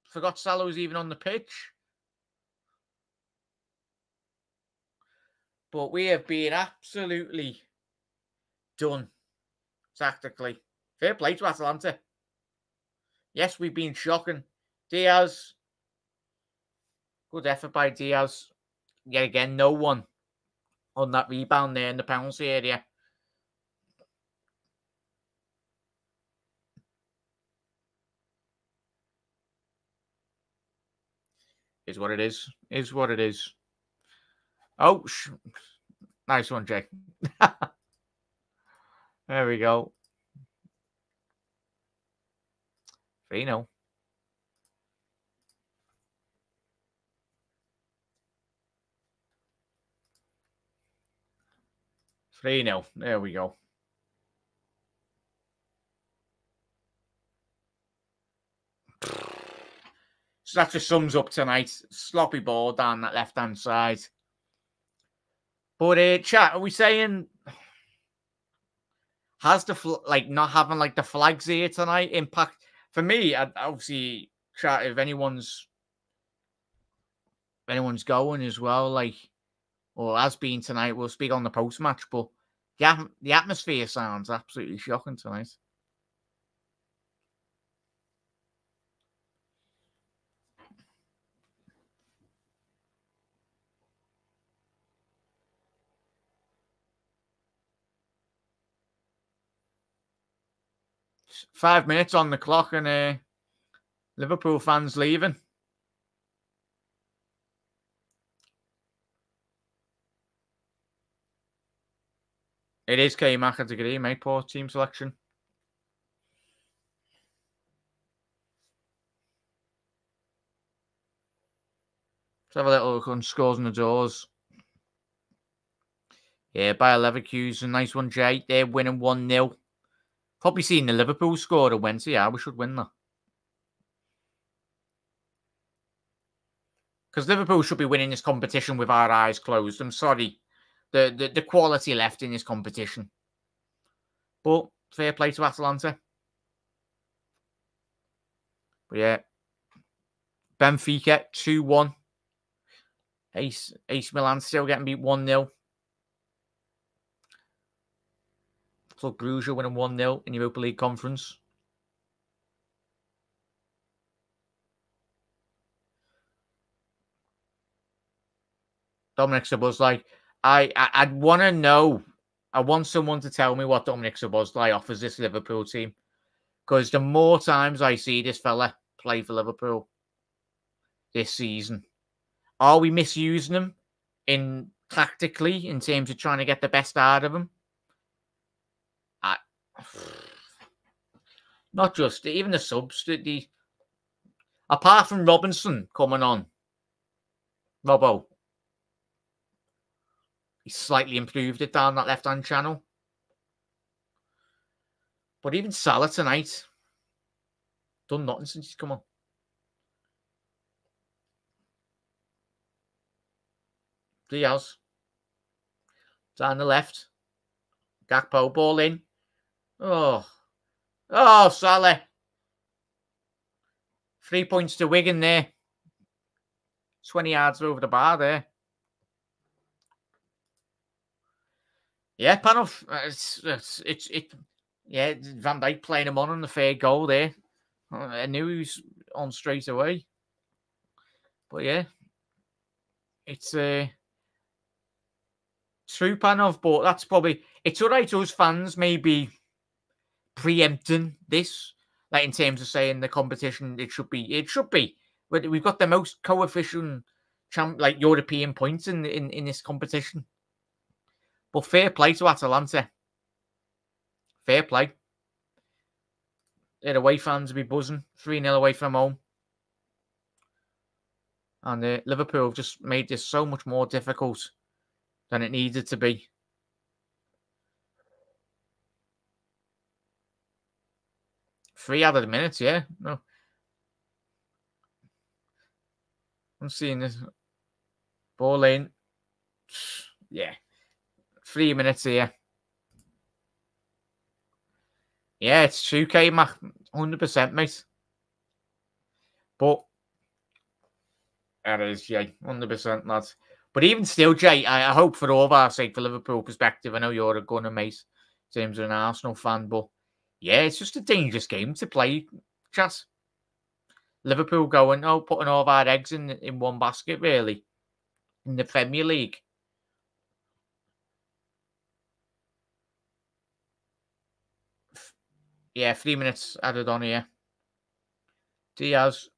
Forgot Salah was even on the pitch. But we have been absolutely done tactically. Fair play to Atalanta. Yes, we've been shocking. Diaz. Good effort by Diaz. Yet again, no one on that rebound there in the penalty area. Is what it is. Is what it is. Oh, nice one, Jay. there we go. Fino. Nil. There we go. So that just sums up tonight. Sloppy ball down that left hand side. But uh, chat, are we saying has the like not having like the flags here tonight impact for me? I, obviously, chat if anyone's if anyone's going as well, like or has been tonight, we'll speak on the post match. But yeah, the atmosphere sounds absolutely shocking tonight. Five minutes on the clock, and uh, Liverpool fans leaving. It is K Mac degree, mate. Poor team selection. Let's have a little look on scores and the doors. Yeah, by Leverkusen. Nice one, Jay. They're winning 1 0. Probably seen the Liverpool score on Wednesday. Yeah, we should win that. Because Liverpool should be winning this competition with our eyes closed. I'm sorry. The, the, the quality left in this competition. But fair play to Atalanta. But yeah, Benfica 2 1. Ace, Ace Milan still getting beat 1 0. Club Brugge winning 1 0 in Europa League Conference. Dominik Szoboszlai, I, I I'd want to know. I want someone to tell me what Dominik Szoboszlai offers this Liverpool team, because the more times I see this fella play for Liverpool this season, are we misusing him in tactically in terms of trying to get the best out of him? Not just even the subs. The, apart from Robinson coming on, Robbo, he slightly improved it down that left hand channel. But even Salah tonight, done nothing since he's come on. Diaz. Down the left. Gakpo ball in. Oh. Oh, Salah. Three points to Wigan there. 20 yards over the bar there. Yeah, Panov. Uh, it's, it's, it's, it, yeah, Van Dijk playing him on on the fair goal there. Uh, I knew he was on straight away. But yeah, it's uh, true Panov, but that's probably it's all right. Those fans maybe preempting this, like in terms of saying the competition, it should be, it should be. But we've got the most coefficient champ, like European points in in, in this competition. But fair play to Atalanta. Fair play. Their away fans will be buzzing. 3 0 away from home. And uh, Liverpool just made this so much more difficult than it needed to be. Three the minutes, yeah. No. I'm seeing this ball in. Yeah three minutes here. Yeah, it's 2K, Mac. 100%, mate. But it is, yeah, 100%, lads. But even still, Jay, I, I, hope for all of our sake, for Liverpool perspective, I know you're a gunner, mate, terms of an Arsenal fan, but yeah, it's just a dangerous game to play, chat. Liverpool going, oh, putting all of our eggs in in one basket, really, in the Premier League. Yeah, three minutes added on here. Diaz.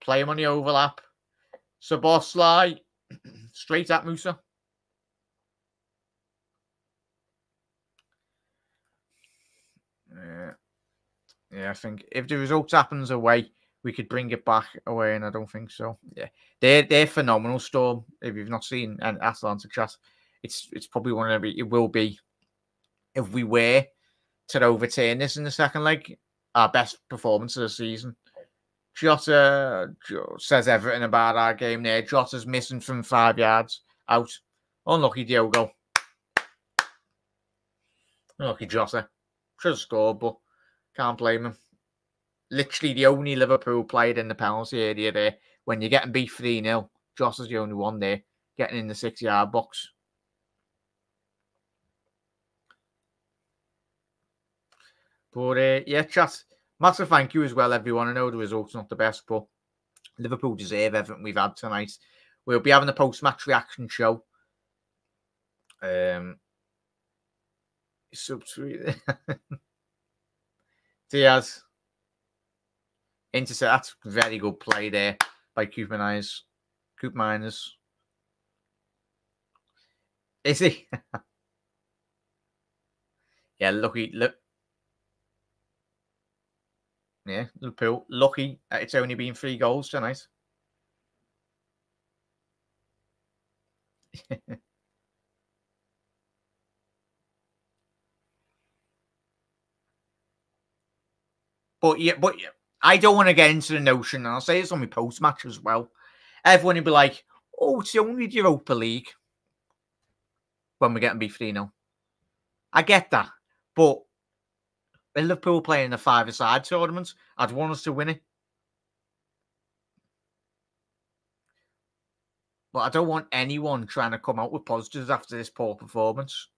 Play him on the overlap. Szoboszlai. Straight at Musso. Yeah, I think if the result happens away, we could bring it back away, and I don't think so. Yeah, they're they're phenomenal. Storm. If you've not seen an Atalanta chat, it's it's probably one of the, it will be if we were to overturn this in the second leg. Our best performance of the season. Jota says everything about our game there. Jota's missing from five yards out. Unlucky Diogo. Unlucky Jota. Should have scored, but can't blame him. Literally the only Liverpool player in the penalty area there. When you're getting beat 3 0, is the only one there getting in the six yard box. But uh, yeah, chat. Massive thank you as well, everyone. I know the result's not the best, but Liverpool deserve everything we've had tonight. We'll be having a post-match reaction show. Um, Diaz intercept. That's very good play there by Coop Eyes. Koopmeiners. Is he? yeah, lucky. Look, yeah, Liverpool lucky it's only been three goals tonight. but yeah, but I don't want to get into the notion, and I'll say this on my post match as well. Everyone will be like, "Oh, it's only the Europa League." When we're getting beat 3 0. I get that. But Liverpool playing the five-a-side tournament, I'd want us to win it. But I don't want anyone trying to come out with positives after this poor performance.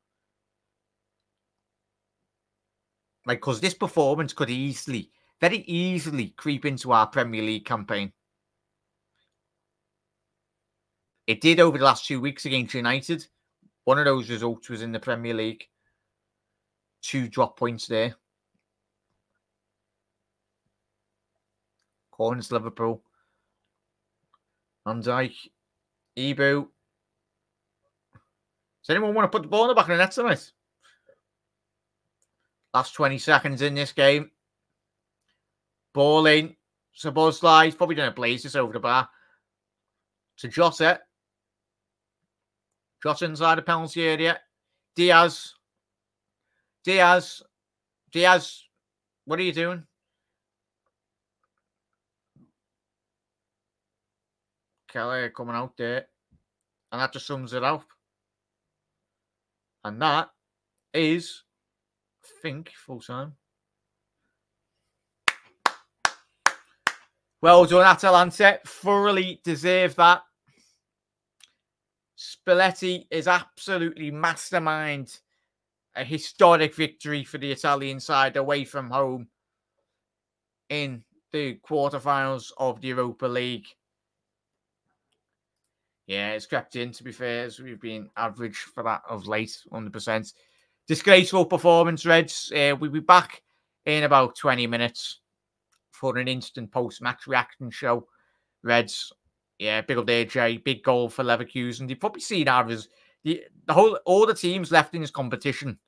Like, because this performance could easily, very easily creep into our Premier League campaign. It did over the last two weeks against United. One of those results was in the Premier League. Two drop points there. Corners Liverpool. Van Dijk. Ibou. Does anyone want to put the ball in the back of the net tonight? Last 20 seconds in this game. Ball in. Szoboszlai. Probably going to blaze this over the bar. To Jota. Jota inside the penalty area. Diaz. Diaz. Diaz. What are you doing? Kelly coming out there. And that just sums it up. And that is, think, full time. Well done, Atalanta. Thoroughly deserve that. Spalletti is absolutely mastermind. A historic victory for the Italian side away from home in the quarterfinals of the Europa League. Yeah, it's crept in, to be fair, as we've been average for that of late, 100%. Disgraceful performance, Reds. Uh, we'll be back in about 20 minutes for an instant post match reaction show. Reds, yeah, big old AJ, big goal for Leverkusen. You've probably seen ours. The, the whole, all the teams left in this competition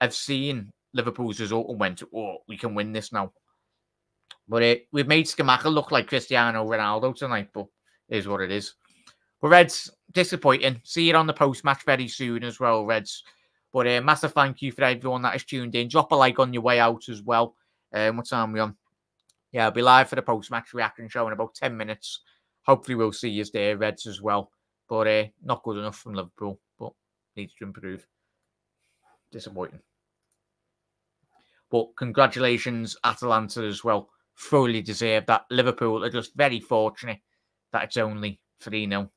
have seen Liverpool's result and went, oh, we can win this now. But it, we've made Scamacca look like Cristiano Ronaldo tonight, but is what it is. But Reds, disappointing. See it on the post match very soon as well, Reds. But a uh, massive thank you for everyone that has tuned in. Drop a like on your way out as well. Um, what time we on? Yeah, I'll be live for the post match reaction show in about 10 minutes. Hopefully, we'll see you there, Reds, as well. But uh, not good enough from Liverpool, but needs to improve. Disappointing. But congratulations, Atalanta, as well. Fully deserved that. Liverpool are just very fortunate that it's only 3 0